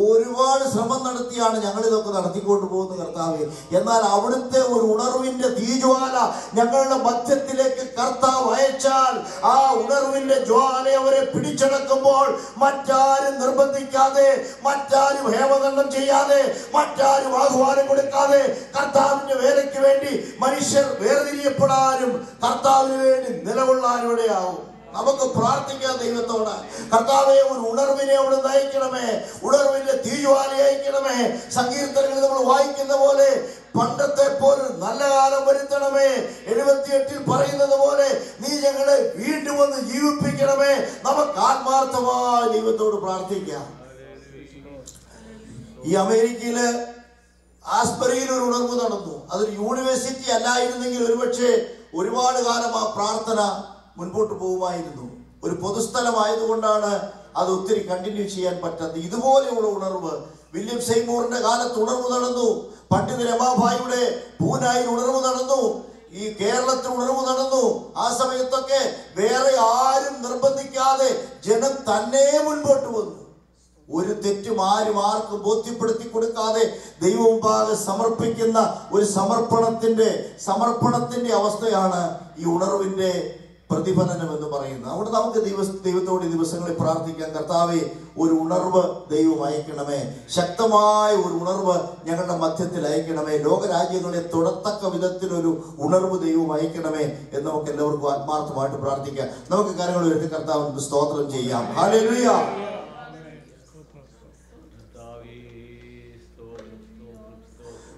ഒരുപാട് ശ്രമം നടത്തിയാണ് ഞങ്ങൾ ഇതൊക്കെ നടത്തിക്കൊണ്ട് പോകുന്നത് കർത്താവെ. എന്നാൽ അവിടുത്തെ ഒരു ഉണർവിന്റെ തീജ്വാല ഞങ്ങളുടെ മധ്യത്തിലേക്ക് കർത്താവ് അയച്ചാൽ ആ ഉണർവിന്റെ ജ്വാല അവരെ പിടിച്ചടക്കുമ്പോൾ മറ്റാരും നിർബന്ധിക്കാതെ മറ്റാരും ഹേമദണ്ഡം ചെയ്യാതെ മറ്റാരും ആഹ്വാനം കൊടുക്കാതെ കർത്താവിന്റെ വേലയ്ക്ക് വേണ്ടി മനുഷ്യർ വേർതിരിയപ്പെടാനും കർത്താവിന് വേണ്ടി നിലകൊള്ളാനും നമുക്ക് പ്രാർത്ഥിക്കാം ദൈവത്തോട്. കർത്താവെ ഒരു ഉണർവിനെ അവിടെ നയിക്കണമേ. ഉണർവിന്റെ തീജ്വാലി അയക്കണമേ. സങ്കീർത്തനങ്ങൾ നമ്മൾ വായിക്കുന്ന പോലെ പണ്ടത്തെ പോലെ നല്ല കാലം വരുത്തണമേ. എഴുപത്തിയെട്ടിൽ പറയുന്നത് പോലെ നീ ഞങ്ങളെ വീണ്ടും വന്ന് ജീവിപ്പിക്കണമേ. നമുക്ക് ആത്മാർത്ഥമായ ദൈവത്തോട് പ്രാർത്ഥിക്കാം. ഈ അമേരിക്കയിൽ ആസ്പരിയിൽ ഒരു ഉണർവ് അതൊരു യൂണിവേഴ്സിറ്റി അല്ലായിരുന്നെങ്കിൽ ഒരുപക്ഷെ ഒരുപാട് കാലം ആ പ്രാർത്ഥന മുൻപോട്ട് പോകുമായിരുന്നു. ഒരു പൊതുസ്ഥലമായതുകൊണ്ടാണ് അത് ഒത്തിരി കണ്ടിന്യൂ ചെയ്യാൻ പറ്റാത്തത്. ഇതുപോലെയുള്ള ഉണർവ് വില്യം സെയ്മൂറിന്റെ കാലത്ത് ഉണർവ് നടന്നു. പണ്ഡിത് രമാഭായിയുടെ പൂനായിൽ ഉണർവ് നടന്നു. ഈ കേരളത്തിൽ ഉണർവ് നടന്നു. ആ സമയത്തൊക്കെ വേറെ ആരും നിർബന്ധിക്കാതെ ജനം തന്നെ മുൻപോട്ട് വന്നു. ഒരു തെറ്റും ആരും ആർക്കും ബോധ്യപ്പെടുത്തി കൊടുക്കാതെ ദൈവമുമ്പാകെ സമർപ്പിക്കുന്ന ഒരു സമർപ്പണത്തിന്റെ സമർപ്പണത്തിന്റെ അവസ്ഥയാണ് ഈ ഉണർവിന്റെ പ്രതിഫലനം എന്ന് പറയുന്നത്. അവിടെ നമുക്ക് ദിവസ ദൈവത്തോട് ദിവസങ്ങളിൽ പ്രാർത്ഥിക്കാം. കർത്താവെ ഒരു ഉണർവ് ദൈവം അയക്കണമേ. ശക്തമായ ഒരു ഉണർവ് ഞങ്ങളുടെ മധ്യത്തിൽ അയക്കണമേ. ലോകരാജ്യങ്ങളെ തുടത്തക്ക വിധത്തിലൊരു ഉണർവ് ദൈവം അയക്കണമേ എന്ന് നമുക്ക് എല്ലാവർക്കും ആത്മാർത്ഥമായിട്ട് പ്രാർത്ഥിക്കാം. നമുക്ക് കാര്യങ്ങൾ ഒരു കർത്താവിന് സ്തോത്രം ചെയ്യാം. ഹല്ലേലൂയ.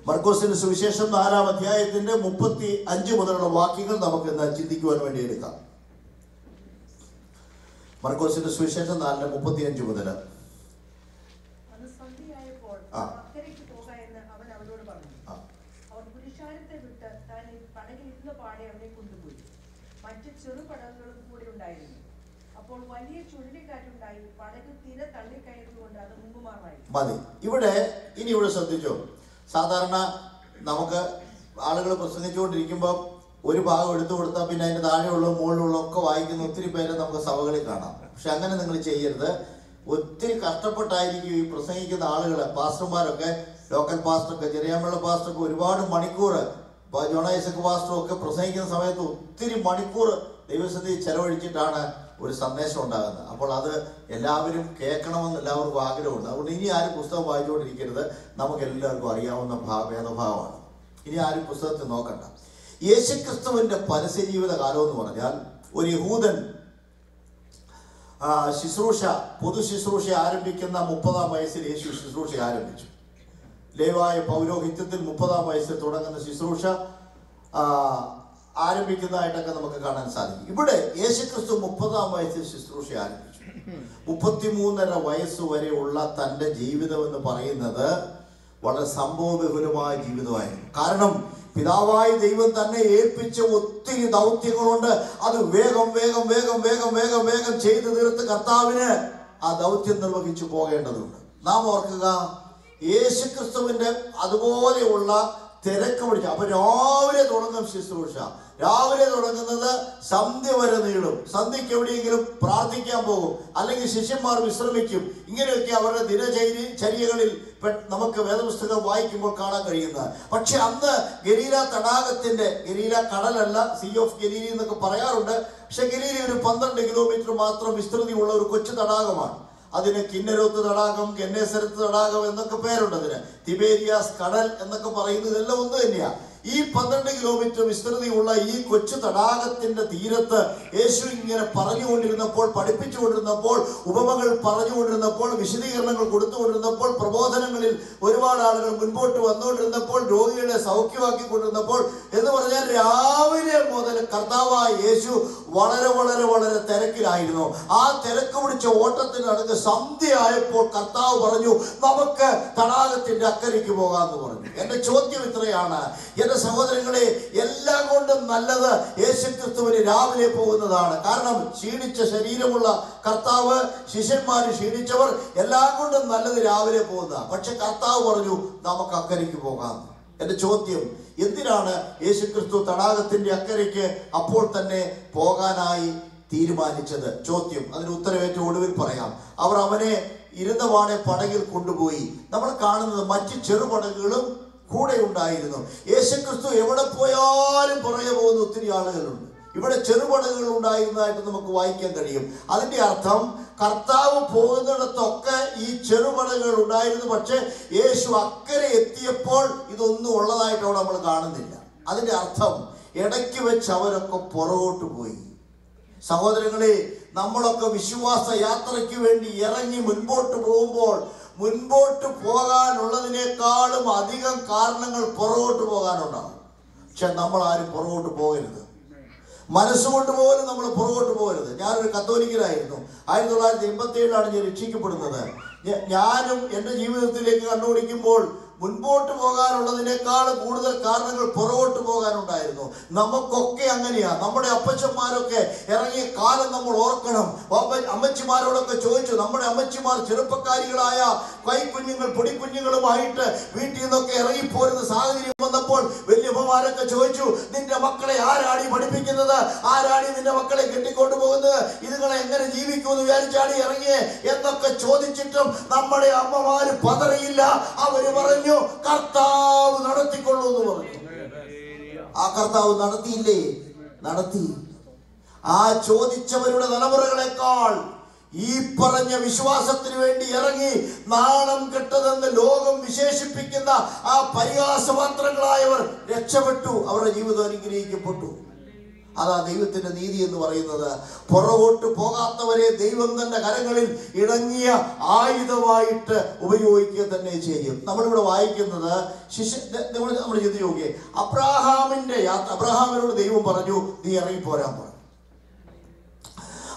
മർക്കോസിന്റെ സുവിശേഷം നാലാം അധ്യായത്തിന്റെ മുപ്പത്തി അഞ്ച് മുതലുള്ള വാക്യങ്ങൾ നമുക്ക് ഇന്ന് ചിന്തിക്കുവാൻ വേണ്ടി എടുക്കാം. മർക്കോസിന്റെ സുവിശേഷം നാലിന്റെ മുപ്പത്തി അഞ്ച് മുതൽ ആ. മറ്റ് ചെറു പടകുകളും കൂടെ ഉണ്ടായിരുന്നു. അപ്പോൾ വലിയ ചുഴലിക്കാറ്റുണ്ടായി. പടക് തിര തള്ളിക്കയറുകൊണ്ട് അത് മതി. ഇവിടെ ഇനി ഇവിടെ ശ്രദ്ധിച്ചോ? സാധാരണ നമുക്ക് ആളുകൾ പ്രസംഗിച്ചുകൊണ്ടിരിക്കുമ്പോൾ ഒരു ഭാഗം എടുത്തു കൊടുത്താൽ പിന്നെ അതിന്റെ താഴെയുള്ള മുകളിലുള്ള ഒക്കെ വായിക്കുന്ന ഒത്തിരി പേരെ നമുക്ക് സഭകളിൽ കാണാം. പക്ഷെ അങ്ങനെ നിങ്ങൾ ചെയ്യരുത്. ഒത്തിരി കഷ്ടപ്പെട്ടായിരിക്കും ഈ പ്രസംഗിക്കുന്ന ആളുകൾ പാസ്റ്റർമാരൊക്കെ ലോക്കൽ പാസ്റ്ററൊക്കെ ചെറിയാമ്പള്ള പാസ്റ്ററൊക്കെ ഒരുപാട് മണിക്കൂർ ജോണേശക് പാസ്റ്ററും ഒക്കെ പ്രസംഗിക്കുന്ന സമയത്ത് ഒത്തിരി മണിക്കൂർ ദൈവസന്ധി ചെലവഴിച്ചിട്ടാണ് ഒരു സന്ദേശം ഉണ്ടാകുന്നത്. അപ്പോൾ അത് എല്ലാവരും കേൾക്കണമെന്ന് എല്ലാവർക്കും ആഗ്രഹമുണ്ട്. അതുകൊണ്ട് ഇനി ആരും പുസ്തകം വായിച്ചുകൊണ്ടിരിക്കരുത്. നമുക്ക് എല്ലാവർക്കും അറിയാവുന്ന ഭേദഭാവമാണ് ഇനി ആരും പുസ്തകത്തിൽ നോക്കണ്ട. യേശുക്രിസ്തുവിന്റെ പരസ്യജീവിത കാലം എന്ന് പറഞ്ഞാൽ ഒരു യഹൂദൻ ശുശ്രൂഷ പൊതു ശുശ്രൂഷ ആരംഭിക്കുന്ന മുപ്പതാം വയസ്സിൽ യേശു ശുശ്രൂഷ ആരംഭിച്ചു. ലേവായ പൗരോഹിത്യത്തിൽ മുപ്പതാം വയസ്സിൽ തുടങ്ങുന്ന ശുശ്രൂഷ ആരംഭിക്കുന്നതായിട്ടൊക്കെ നമുക്ക് കാണാൻ സാധിക്കും. ഇവിടെ യേശുക്രിസ്തു മുപ്പതാം വയസ്സിൽ ശുശ്രൂഷ ആരംഭിച്ചു. മുപ്പത്തിമൂന്നര വയസ്സ് വരെയുള്ള തന്റെ ജീവിതം എന്ന് പറയുന്നത് വളരെ സംഭവബഹുലമായ ജീവിതമായിരുന്നു. കാരണം പിതാവായ ദൈവം തന്നെ ഏൽപ്പിച്ച ഒത്തിരി ദൗത്യങ്ങളുണ്ട്. അത് വേഗം വേഗം വേഗം വേഗം വേഗം വേഗം ചെയ്തു തീർത്ത് കർത്താവിന് ആ ദൗത്യം നിർവഹിച്ചു പോകേണ്ടതുണ്ട്. നാം ഓർക്കുക യേശുക്രിസ്തുവിന്റെ അതുപോലെയുള്ള തിരക്ക് പിടിച്ച അപ്പൊ രാവിലെ തുടങ്ങും ശുശ്രൂഷ. രാവിലെ തുടങ്ങുന്നത് സന്ധ്യ വരെ നീളും. സന്ധ്യയ്ക്ക് എവിടെയെങ്കിലും പ്രാർത്ഥിക്കാൻ പോകും. അല്ലെങ്കിൽ ശിഷ്യന്മാർ വിശ്രമിക്കും. ഇങ്ങനെയൊക്കെ അവരുടെ ദിനചര്യ ചര്യകളിൽ നമുക്ക് വേദപുസ്തകം വായിക്കുമ്പോൾ കാണാൻ കഴിയുന്നത്. പക്ഷെ അന്ന് ഗലീല തടാകത്തിന്റെ ഗലീല കടലല്ല സി ഓഫ് ഗലീലി എന്നൊക്കെ പറയാറുണ്ട്. പക്ഷെ ഗലീലി ഒരു പന്ത്രണ്ട് കിലോമീറ്റർ മാത്രം വിസ്തൃതിയുള്ള ഒരു കൊച്ചു തടാകമാണ്. അതിന് കിന്നരോത്ത് തടാകം കെന്നേസരത്ത് തടാകം എന്നൊക്കെ പേരുണ്ട് അതിന്. തിബേരിയാസ് കടൽ എന്നൊക്കെ പറയുന്നത് ഇതെല്ലാം ഒന്ന് തന്നെയാ. ഈ പന്ത്രണ്ട് കിലോമീറ്റർ വിസ്തൃതിയുള്ള ഈ കൊച്ചു തടാകത്തിന്റെ തീരത്ത് യേശു ഇങ്ങനെ പറഞ്ഞുകൊണ്ടിരുന്നപ്പോൾ പഠിപ്പിച്ചുകൊണ്ടിരുന്നപ്പോൾ ഉപമകൾ പറഞ്ഞുകൊണ്ടിരുന്നപ്പോൾ വിശദീകരണങ്ങൾ കൊടുത്തുകൊണ്ടിരുന്നപ്പോൾ പ്രബോധനങ്ങളിൽ ഒരുപാട് ആളുകൾ മുൻപോട്ട് വന്നുകൊണ്ടിരുന്നപ്പോൾ രോഗികളെ സൗഖ്യമാക്കിക്കൊണ്ടിരുന്നപ്പോൾ എന്ന് പറഞ്ഞാൽ രാവിലെ മുതൽ കർത്താവായ യേശു വളരെ വളരെ വളരെ തിരക്കിലായിരുന്നു. ആ തിരക്ക് പിടിച്ച ഓട്ടത്തിനടക്ക് സന്ധ്യ ആയപ്പോൾ കർത്താവ് പറഞ്ഞു നമുക്ക് തടാകത്തിന്റെ അക്കരയ്ക്ക് പോകാമെന്ന് പറഞ്ഞു. എന്റെ ചോദ്യം ഇത്രയാണ്. എന്റെ സഹോദരങ്ങളെ എല്ലാം കൊണ്ടും നല്ലത് യേശുക്രിസ്തുവിന് രാവിലെ പോകുന്നതാണ്. കാരണം ക്ഷീണിച്ച ശരീരമുള്ള കർത്താവ് ശിഷ്യന്മാർ ക്ഷീണിച്ചവർ എല്ലാം കൊണ്ടും നല്ലത് രാവിലെ പോകുന്ന പക്ഷെ കർത്താവ് പറഞ്ഞു നമുക്ക് അക്കരയ്ക്ക് പോകാം. എന്റെ ചോദ്യം എന്തിനാണ് യേശുക്രിസ്തു തടാകത്തിന്റെ അക്കരയ്ക്ക് അപ്പോൾ തന്നെ പോകാനായി തീരുമാനിച്ചത്? ചോദ്യം അതിന് ഉത്തരവേറ്റ ഒടുവിൽ പറയാം. അവർ അവനെ ഇരുന്നവാണെ പടകിൽ കൊണ്ടുപോയി. നമ്മൾ കാണുന്നത് മറ്റ് ചെറുപടകുകളും കൂടെ ഉണ്ടായിരുന്നു യേശുക്രിസ്തു എവിടെ പോയാലും പുറകെ പോകുന്ന ഒത്തിരി ആളുകളുണ്ട്. ഇവിടെ ചെറുപടകൾ ഉണ്ടായിരുന്നതായിട്ട് നമുക്ക് വായിക്കാൻ കഴിയും. അതിന്റെ അർത്ഥം കർത്താവ് പോകുന്നിടത്തൊക്കെ ഈ ചെറുപടകൾ ഉണ്ടായിരുന്നു. പക്ഷേ യേശു അക്കരെ എത്തിയപ്പോൾ ഇതൊന്നും ഉള്ളതായിട്ട് അവിടെ നമ്മൾ കാണുന്നില്ല. അതിന്റെ അർത്ഥം ഇടയ്ക്ക് വെച്ച് അവരൊക്കെ പുറകോട്ട് പോയി. സഹോദരങ്ങളെ നമ്മളൊക്കെ വിശ്വാസ യാത്രയ്ക്ക് വേണ്ടി ഇറങ്ങി മുൻപോട്ട് പോകുമ്പോൾ മുൻപോട്ട് പോകാനുള്ളതിനേക്കാളും അധികം കാരണങ്ങൾ പുറകോട്ട് പോകാനുണ്ടാവും. പക്ഷെ നമ്മൾ ആരും പുറകോട്ട് പോകരുത്. മനസ്സുകൊണ്ട് പോലും നമ്മൾ പുറകോട്ട് പോകരുത്. ഞാനൊരു കത്തോലിക്കലായിരുന്നു ആയിരത്തി തൊള്ളായിരത്തി എൺപത്തി ഏഴിലാണ് ഞാൻ രക്ഷിക്കപ്പെടുന്നത്. ഞാനും എന്റെ ജീവിതത്തിലേക്ക് കണ്ടുപിടിക്കുമ്പോൾ മുൻപോട്ട് പോകാനുള്ളതിനേക്കാൾ കൂടുതൽ കാരണങ്ങൾ പുറകോട്ട് പോകാനുണ്ടായിരുന്നു. നമുക്കൊക്കെ അങ്ങനെയാ. നമ്മുടെ അപ്പച്ചന്മാരൊക്കെ ഇറങ്ങിയ കാലം നമ്മൾ ഓർക്കണം. അമ്മച്ചിമാരോടൊക്കെ ചോദിച്ചു നമ്മുടെ അമ്മച്ചിമാർ ചെറുപ്പക്കാരികളായ കൈക്കുഞ്ഞുങ്ങൾ പൊടിക്കുഞ്ഞുങ്ങളുമായിട്ട് വീട്ടിൽ നിന്നൊക്കെ ഇറങ്ങിപ്പോരുന്ന സാഹചര്യം വന്നപ്പോൾ വലിയ ഉപമാരൊക്കെ ചോദിച്ചു നിന്റെ മക്കളെ ആരാടി പഠിപ്പിക്കുന്നത്? ആരാടി നിന്റെ മക്കളെ കെട്ടിക്കൊണ്ടു പോകുന്നത്? ഇതുങ്ങളെ എങ്ങനെ ജീവിക്കുമെന്ന് വിചാരിച്ചാടി ഇറങ്ങിയേ? എന്നൊക്കെ ചോദിച്ചിട്ടും നമ്മുടെ അമ്മമാര് പതറിയില്ല. അവർ പറഞ്ഞു കർത്താവ് നടത്തിക്കൊള്ളൂ എന്ന് പറഞ്ഞു. ആ കർത്താവ് നടത്തിയില്ലേ? നടത്തി. ആ ചോദിച്ചവരുടെ തലമുറകളെക്കാൾ ഈ പറഞ്ഞ വിശ്വാസത്തിന് വേണ്ടി ഇറങ്ങി നാണം കെട്ടതെന്ന് ലോകം വിശേഷിപ്പിക്കുന്ന ആ പരിഹാസപാത്രങ്ങളായവർ രക്ഷപ്പെട്ടു അവരുടെ ജീവിതം അനുഗ്രഹിക്കപ്പെട്ടു. അതാ ദൈവത്തിന്റെ നീതി എന്ന് പറയുന്നത്. പുറകോട്ട് പോകാത്തവരെ ദൈവം തന്റെ കരങ്ങളിൽ ഇണങ്ങിയ ആയുധമായിട്ട് ഉപയോഗിക്കുക തന്നെ ചെയ്യും. നമ്മളിവിടെ വായിക്കുന്നത് ശിശു നമ്മൾ നമ്മൾ ചിന്തിച്ച് നോക്കിയേ. അബ്രാഹാമിന്റെ യാത്ര അബ്രഹാമിനോട് ദൈവം പറഞ്ഞു നീ ഇറങ്ങിപ്പോരാൻ പറഞ്ഞു.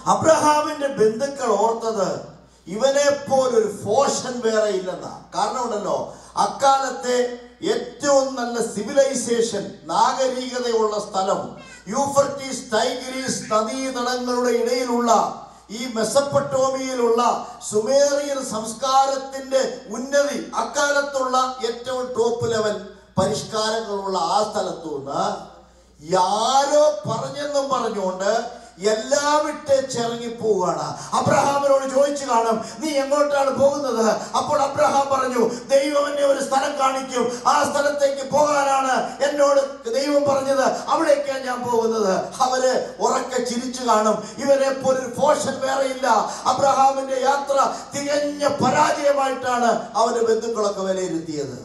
അബ്രഹാമിന്റെ ബന്ധുക്കൾ ഓർത്തത് ഇവനെ പോലൊരു ഫോഷൻ വേറെ ഇല്ലെന്നാ. കാരണം ഉണ്ടല്ലോ അക്കാലത്തെ ഏറ്റവും നല്ല സിവിലൈസേഷൻ നാഗരികതയുള്ള സ്ഥലം യൂഫർട്ടീസ് ടൈഗ്രീസ് നദീതടങ്ങളുടെ ഇടയിലുള്ള ഈ മെസപ്പട്ടോമിയയിലുള്ള സുമേറിയൻ സംസ്കാരത്തിന്റെ ഉന്നതി അക്കാലത്തുള്ള ഏറ്റവും ടോപ്പ് ലെവൽ പരിഷ്കാരങ്ങളുള്ള ആ സ്ഥലത്തു നിന്ന് യാരോ പറഞ്ഞെന്നും പറഞ്ഞുകൊണ്ട് എല്ലാം ഇട്ട് ചിറങ്ങി പോവുകയാണ് അബ്രഹാമിനോട് ചോദിച്ചു കാണും നീ എങ്ങോട്ടാണ് പോകുന്നത്? അപ്പോൾ അബ്രഹാം പറഞ്ഞു ദൈവം എന്നെ ഒരു സ്ഥലം കാണിക്കും. ആ സ്ഥലത്തേക്ക് പോകാനാണ് എന്നോട് ദൈവം പറഞ്ഞത്. അവിടേക്കാണ് ഞാൻ പോകുന്നത്. അവർ ഉറക്കെ ചിരിച്ചു കാണും. ഇവരെ പോലൊരു പോഷൻ വേറെയില്ല. അബ്രഹാമിന്റെ യാത്ര തികഞ്ഞ പരാജയമായിട്ടാണ് അവന്റെ ബന്ധുക്കളൊക്കെ വിലയിരുത്തിയത്.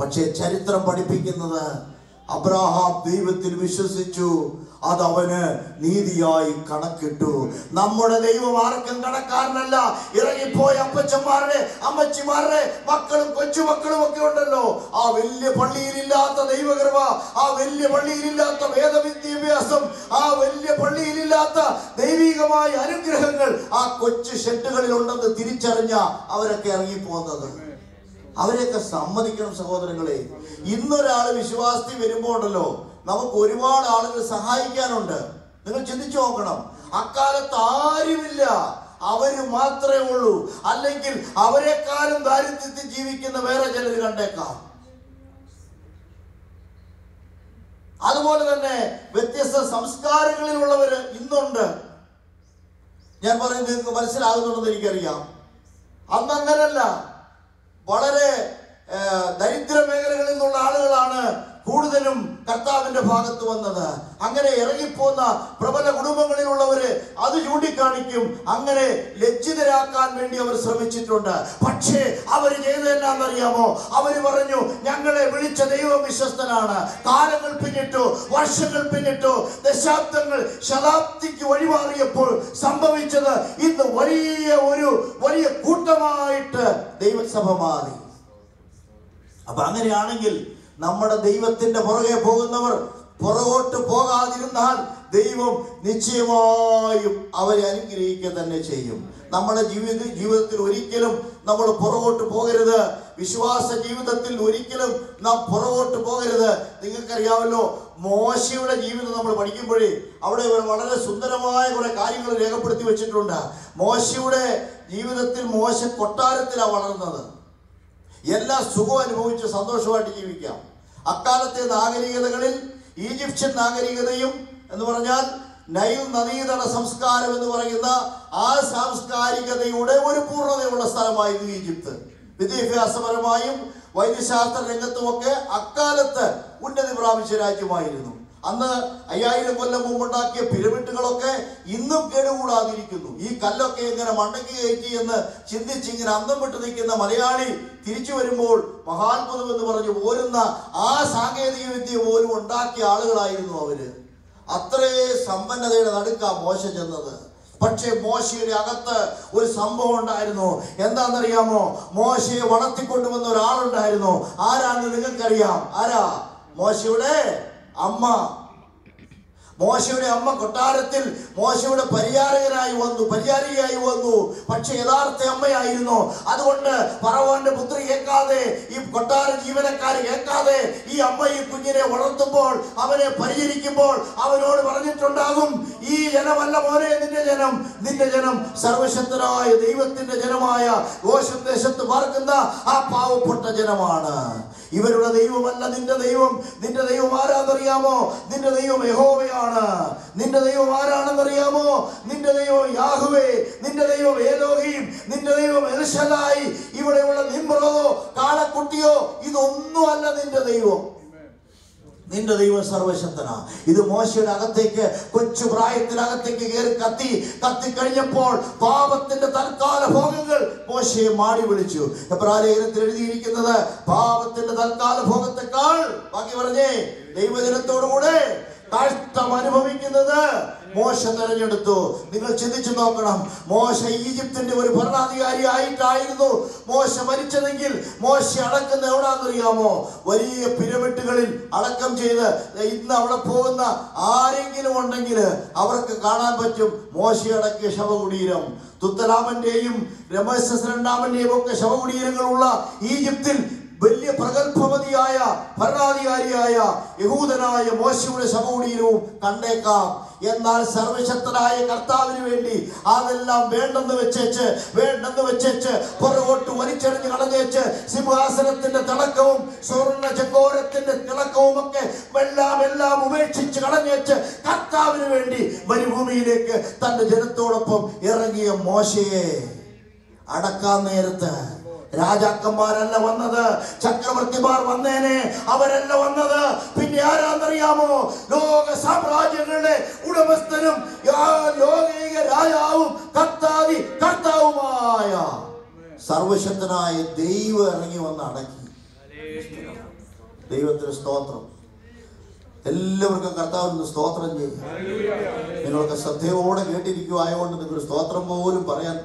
പക്ഷേ ചരിത്രം പഠിപ്പിക്കുന്നത് അബ്രാഹാം ദൈവത്തിൽ വിശ്വസിച്ചു അത് അവന് നീതിയായി കണക്കിട്ടു. നമ്മുടെ ദൈവം ആർക്കും കണക്കാരനല്ല ഇറങ്ങിപ്പോയ അപ്പച്ചന്മാരുടെ അമ്മച്ചിമാരുടെ മക്കളും കൊച്ചുമക്കളും ഒക്കെ ഉണ്ടല്ലോ. ആ വലിയ പള്ളിയിലില്ലാത്ത ദൈവകൃപ ആ വലിയ പള്ളിയിലില്ലാത്ത വേദവിദ്യാഭ്യാസം ആ വലിയ പള്ളിയിലില്ലാത്ത ദൈവികമായ അനുഗ്രഹങ്ങൾ ആ കൊച്ചു ഷെഡുകളിൽ ഉണ്ടെന്ന് തിരിച്ചറിഞ്ഞ അവരൊക്കെ ഇറങ്ങിപ്പോകുന്നത് അവരെയൊക്കെ സമ്മതിക്കണം സഹോദരങ്ങളെ. ഇന്നൊരാൾ വിശ്വാസത്തിൽ വരുമ്പോൾ ഉണ്ടല്ലോ നമുക്ക് ഒരുപാട് ആളുകൾ സഹായിക്കാനുണ്ട്. നിങ്ങൾ ചിന്തിച്ചു നോക്കണം. അക്കാലത്ത് ആരുമില്ല. അവർ മാത്രമേ ഉള്ളൂ. അല്ലെങ്കിൽ അവരെക്കാളും ദാരിദ്ര്യത്തിൽ ജീവിക്കുന്ന വേറെ ചിലർ കണ്ടേക്കാം. അതുപോലെ തന്നെ വ്യത്യസ്ത സംസ്കാരങ്ങളിലുള്ളവര് ഇന്നുണ്ട്. ഞാൻ പറയുന്നത് നിങ്ങൾക്ക് മനസ്സിലാകുന്നുണ്ടെന്ന് എനിക്കറിയാം. അന്നങ്ങനല്ല. വളരെ ആ, ദരിദ്ര മേഖലകളിൽ നിന്നുള്ള ആളുകളാണ് കൂടുതലും കർത്താവിന്റെ ഭാഗത്ത് വന്നത്. അങ്ങനെ ഇറങ്ങിപ്പോന്ന പ്രബല കുടുംബങ്ങളിലുള്ളവര് അത് ചൂണ്ടിക്കാണിക്കും. അങ്ങനെ ലജ്ജിതരാക്കാൻ വേണ്ടി അവർ ശ്രമിച്ചിട്ടുണ്ട്. പക്ഷേ അവർ ചെയ്തത് എന്നാണെന്നറിയാമോ അവർ പറഞ്ഞു ഞങ്ങളെ വിളിച്ച ദൈവം വിശ്വസ്തനാണ്. കാലങ്ങൾ പിന്നിട്ടു വർഷങ്ങൾ പിന്നിട്ടു. ദശാബ്ദങ്ങൾ ശതാബ്ദിക്ക് വഴിമാറിയപ്പോൾ സംഭവിച്ചത് ഇന്ന് വലിയ ഒരു വലിയ കൂട്ടമായിട്ട് ദൈവസഭ മാറി. അപ്പൊ അങ്ങനെയാണെങ്കിൽ നമ്മുടെ ദൈവത്തിന്റെ പുറകെ പോകുന്നവർ പുറകോട്ട് പോകാതിരുന്നാൽ ദൈവം നിശ്ചയമായും അവരെ അനുഗ്രഹിക്കുക തന്നെ ചെയ്യും. നമ്മുടെ ജീവിത ജീവിതത്തിൽ ഒരിക്കലും നമ്മൾ പുറകോട്ട് പോകരുത്. വിശ്വാസ ജീവിതത്തിൽ ഒരിക്കലും നാം പുറകോട്ട് പോകരുത്. നിങ്ങൾക്കറിയാമല്ലോ മോശയുടെ ജീവിതം നമ്മൾ പഠിക്കുമ്പോഴേ അവിടെ വളരെ സുന്ദരമായ കുറെ കാര്യങ്ങൾ രേഖപ്പെടുത്തി വെച്ചിട്ടുണ്ട്. മോശയുടെ ജീവിതത്തിൽ മോശ കൊട്ടാരത്തിലാണ് വളർന്നത്. എല്ലാ സുഖവും അനുഭവിച്ച് സന്തോഷമായിട്ട് ജീവിക്കാം. അക്കാലത്തെ നാഗരികതകളിൽ ഈജിപ്ഷ്യൻ നാഗരികതയും എന്ന് പറഞ്ഞാൽ നൈൽ നദീതട സംസ്കാരം എന്ന് പറയുന്ന ആ സാംസ്കാരികതയുടെ ഒരു പൂർണതയുള്ള സ്ഥലമായിരുന്നു ഈജിപ്ത്. വിദ്യാഭ്യാസപരമായും വൈദ്യശാസ്ത്ര രംഗത്തുമൊക്കെ അക്കാലത്ത് ഉന്നതി പ്രാപിച്ച രാജ്യമായിരുന്നു. അന്ന് അയ്യായിരം കൊല്ലം മുമ്പുണ്ടാക്കിയ പിരമിഡുകളൊക്കെ ഇന്നും കേടുകൂടാതിരിക്കുന്നു. ഈ കല്ലൊക്കെ ഇങ്ങനെ മണ്ടയ്ക്ക് കയറ്റി എന്ന് ചിന്തിച്ച് ഇങ്ങനെ അന്തം വിട്ട് നിൽക്കുന്ന മലയാളി തിരിച്ചു വരുമ്പോൾ മഹാത്ഭുതം എന്ന് പറഞ്ഞ് പോരുന്ന ആ സാങ്കേതിക വിദ്യ പോലും ഉണ്ടാക്കിയ ആളുകളായിരുന്നു അവർ. അത്രേ സമ്പന്നതയുടെ നടുക്കാ മോശ ചെന്നത്. പക്ഷേ മോശയുടെ അകത്ത് ഒരു സംഭവം ഉണ്ടായിരുന്നു. എന്താണെന്നറിയാമോ? മോശയെ വളർത്തിക്കൊണ്ടുവന്ന ഒരാളുണ്ടായിരുന്നു. ആരാന്ന് നിങ്ങൾക്കറിയാം. ആരാ? മോശയുടെ അമ്മ മോശയുടെ അമ്മ കൊട്ടാരത്തിൽ മോശയുടെ പരിചാരകനായി വന്നു പരിചാരികയായി വന്നു. പക്ഷെ യഥാർത്ഥ അമ്മയായിരുന്നു. അതുകൊണ്ട് പറവാന്റെ പുത്രി കേൾക്കാതെ ഈ കൊട്ടാര ജീവനക്കാർ കേൾക്കാതെ ഈ അമ്മ ഈ കുഞ്ഞിനെ വളർത്തുമ്പോൾ അവനെ പരിചരിക്കുമ്പോൾ അവനോട് പറഞ്ഞിട്ടുണ്ടാകും ഈ ജനമല്ല മോനെ നിന്റെ ജനം. നിന്റെ ജനം സർവശക്തനായ ദൈവത്തിന്റെ ജനമായ ദോഷദേശത്ത് ദേശത്ത് പാർക്കുന്ന ആ പാവപ്പെട്ട ജനമാണ്. ഇവരുടെ ദൈവമല്ല നിന്റെ ദൈവം. നിന്റെ ദൈവം ആരാതറിയാമോ നിന്റെ ദൈവം യഹോവയാണ്. നിന്റെ ദൈവം ആരാണെന്നറിയാമോ നിന്റെ ദൈവം യാഹുവേ നിന്റെ ദൈവം ഏലോഹിയും നിന്റെ ദൈവം എൽഷലായി ഇവിടെയുള്ള നിമ്പ്രതോ കാളക്കുട്ടിയോ ഇതൊന്നും അല്ല നിന്റെ ദൈവം. നിന്റെ ദൈവം സർവശക്തനാ. ഇത് മോശയുടെ അകത്തേക്ക് കൊച്ചു പ്രായത്തിനകത്തേക്ക് കയറി കത്തി കത്തി കഴിഞ്ഞപ്പോൾ പാപത്തിന്റെ തൽക്കാല ഭോഗങ്ങൾ മോശയെ മാടി വിളിച്ചു. എബ്രാലേഖനത്തിൽ എഴുതിയിരിക്കുന്നത് പാപത്തിന്റെ തൽക്കാല ഭോഗത്തെക്കാൾ ബാക്കി പറഞ്ഞേ ദൈവജനത്തോടുകൂടെ കഷ്ടം അനുഭവിക്കുന്നത്. മോശ തെരഞ്ഞെടുത്തു. നിങ്ങൾ ചിന്തിച്ചു നോക്കണം. മോശ ഈജിപ്തിന്റെ ഒരു ഭരണാധികാരി ആയിട്ടായിരുന്നു മോശ മരിച്ചതെങ്കിൽ മോശ അടക്കുന്ന എവിടാന്നറിയാമോ വലിയ പിരമിഡുകളിൽ അടക്കം ചെയ്ത് ഇന്ന് അവിടെ പോകുന്ന ആരെങ്കിലും ഉണ്ടെങ്കിൽ അവർക്ക് കാണാൻ പറ്റും മോശ അടക്കിയ ശവകുടീരം. തുത്തലാമന്റെയും രമേശസ് രണ്ടാമന്റെയും ഒക്കെ ശവകുടീരങ്ങളുള്ള ഈജിപ്തിൽ വലിയ പ്രഗത്ഭമതിയായ ഭരണാധികാരിയായ യഹൂദനായ മോശയുടെ ശവകുടിയിലും കണ്ടേക്കാം. എന്നാൽ സർവശക്തനായ കർത്താവിന് വേണ്ടി അതെല്ലാം വേണ്ടെന്ന് വെച്ചേച്ച് വേണ്ടെന്ന് വെച്ചേച്ച് പുറകോട്ട് വലിച്ചെറിഞ്ഞ് കളഞ്ഞേച്ച് സിംഹാസനത്തിന്റെ തിളക്കവും സ്വർണ ചകോരത്തിന്റെ തിളക്കവും ഒക്കെ എല്ലാം എല്ലാം ഉപേക്ഷിച്ച് കളഞ്ഞേച്ച് കർത്താവിന് വേണ്ടി മരുഭൂമിയിലേക്ക് തന്റെ ജനത്തോടൊപ്പം ഇറങ്ങിയ മോശയെ അടക്കാൻ നേരത്ത് രാജാക്കന്മാരല്ല വന്നത്. ചക്രവർത്തിമാർ വന്നേനെ അവരല്ല വന്നത്. പിന്നെ ആരാന്നറിയാമോ? ലോക സാമ്രാജ്യങ്ങളുടെ ഉടമസ്ഥനും ലോകീക രാജാവും കർത്താവി കർത്താവുമായ സർവശക്തനായ ദൈവം ഇറങ്ങി വന്ന് അടക്കി. ദൈവത്തിന് സ്തോത്രം. എല്ലാവർക്കും കർത്താവിന് സ്തോത്രം ചെയ്യും. നിങ്ങളൊക്കെ ശ്രദ്ധയോടെ കേട്ടിരിക്കുവായതുകൊണ്ട് നിങ്ങൾ സ്തോത്രം പോലും പറയാൻ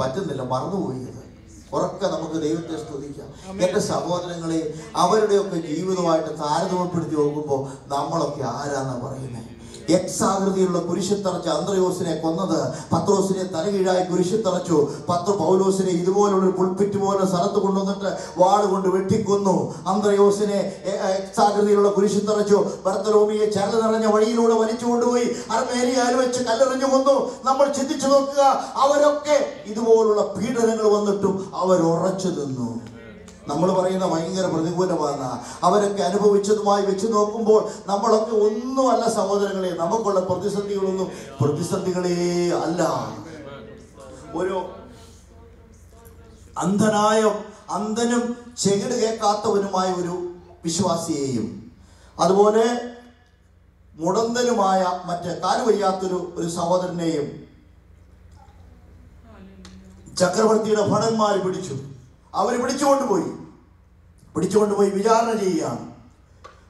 പറ്റുന്നില്ല മറന്നുപോയി ഉറക്കെ നമുക്ക് ദൈവത്തെ സ്തുതിക്കാം. എന്റെ സഹോദരങ്ങളെ അവരുടെയൊക്കെ ജീവിതമായിട്ട് താരതമ്യപ്പെടുത്തി നോക്കുമ്പോൾ നമ്മളൊക്കെ ആരാന്നാ പറയുന്നത് എക്സ് ആകൃതിയിലുള്ള തറച്ച് അന്ത്രയോസിനെ കൊന്നത് പത്രോസിനെ തലകീഴായി കുരിശിത്തറച്ചു പത്ര പൗലോസിനെ ഇതുപോലുള്ള പുൾപ്പിറ്റ് പോലെ സ്ഥലത്ത് കൊണ്ടുവന്നിട്ട് വാട് കൊണ്ട് വെട്ടിക്കൊന്നു. അന്ത്രയോസിനെ എ- എക്സ് ആകൃതിയിലുള്ള കുരിശിത്തറച്ചു ഭർത്തലോമിയെ ചരട് നിറഞ്ഞ വഴിയിലൂടെ വലിച്ചു കൊണ്ടുപോയി. അർമേരിയാൽ വെച്ച് കല്ലെറിഞ്ഞു കൊന്നു. നമ്മൾ ചിന്തിച്ചു നോക്കുക അവരൊക്കെ ഇതുപോലുള്ള പീഡനങ്ങൾ വന്നിട്ടും അവർ ഉറച്ചു നിന്നു. നമ്മൾ പറയുന്ന ഭയങ്കര പ്രതികൂലമാണ് അവരൊക്കെ അനുഭവിച്ചതുമായി വെച്ച് നോക്കുമ്പോൾ നമ്മളൊക്കെ ഒന്നുമല്ല സഹോദരങ്ങളെ നമുക്കുള്ള പ്രതിസന്ധികളൊന്നും പ്രതിസന്ധികളേ അല്ല. ഒരു അന്ധനായ അന്ധനും ചെകിട് കേൾക്കാത്തവനുമായ ഒരു വിശ്വാസിയെയും അതുപോലെ മുടന്തനുമായ മറ്റേ കാലുവയ്യാത്തൊരു ഒരു സഹോദരനെയും ചക്രവർത്തിയുടെ ഭടന്മാർ പിടിച്ചു. അവർ പിടിച്ചുകൊണ്ടുപോയി. പിടിച്ചുകൊണ്ടുപോയി വിചാരണ ചെയ്യുകയാണ്.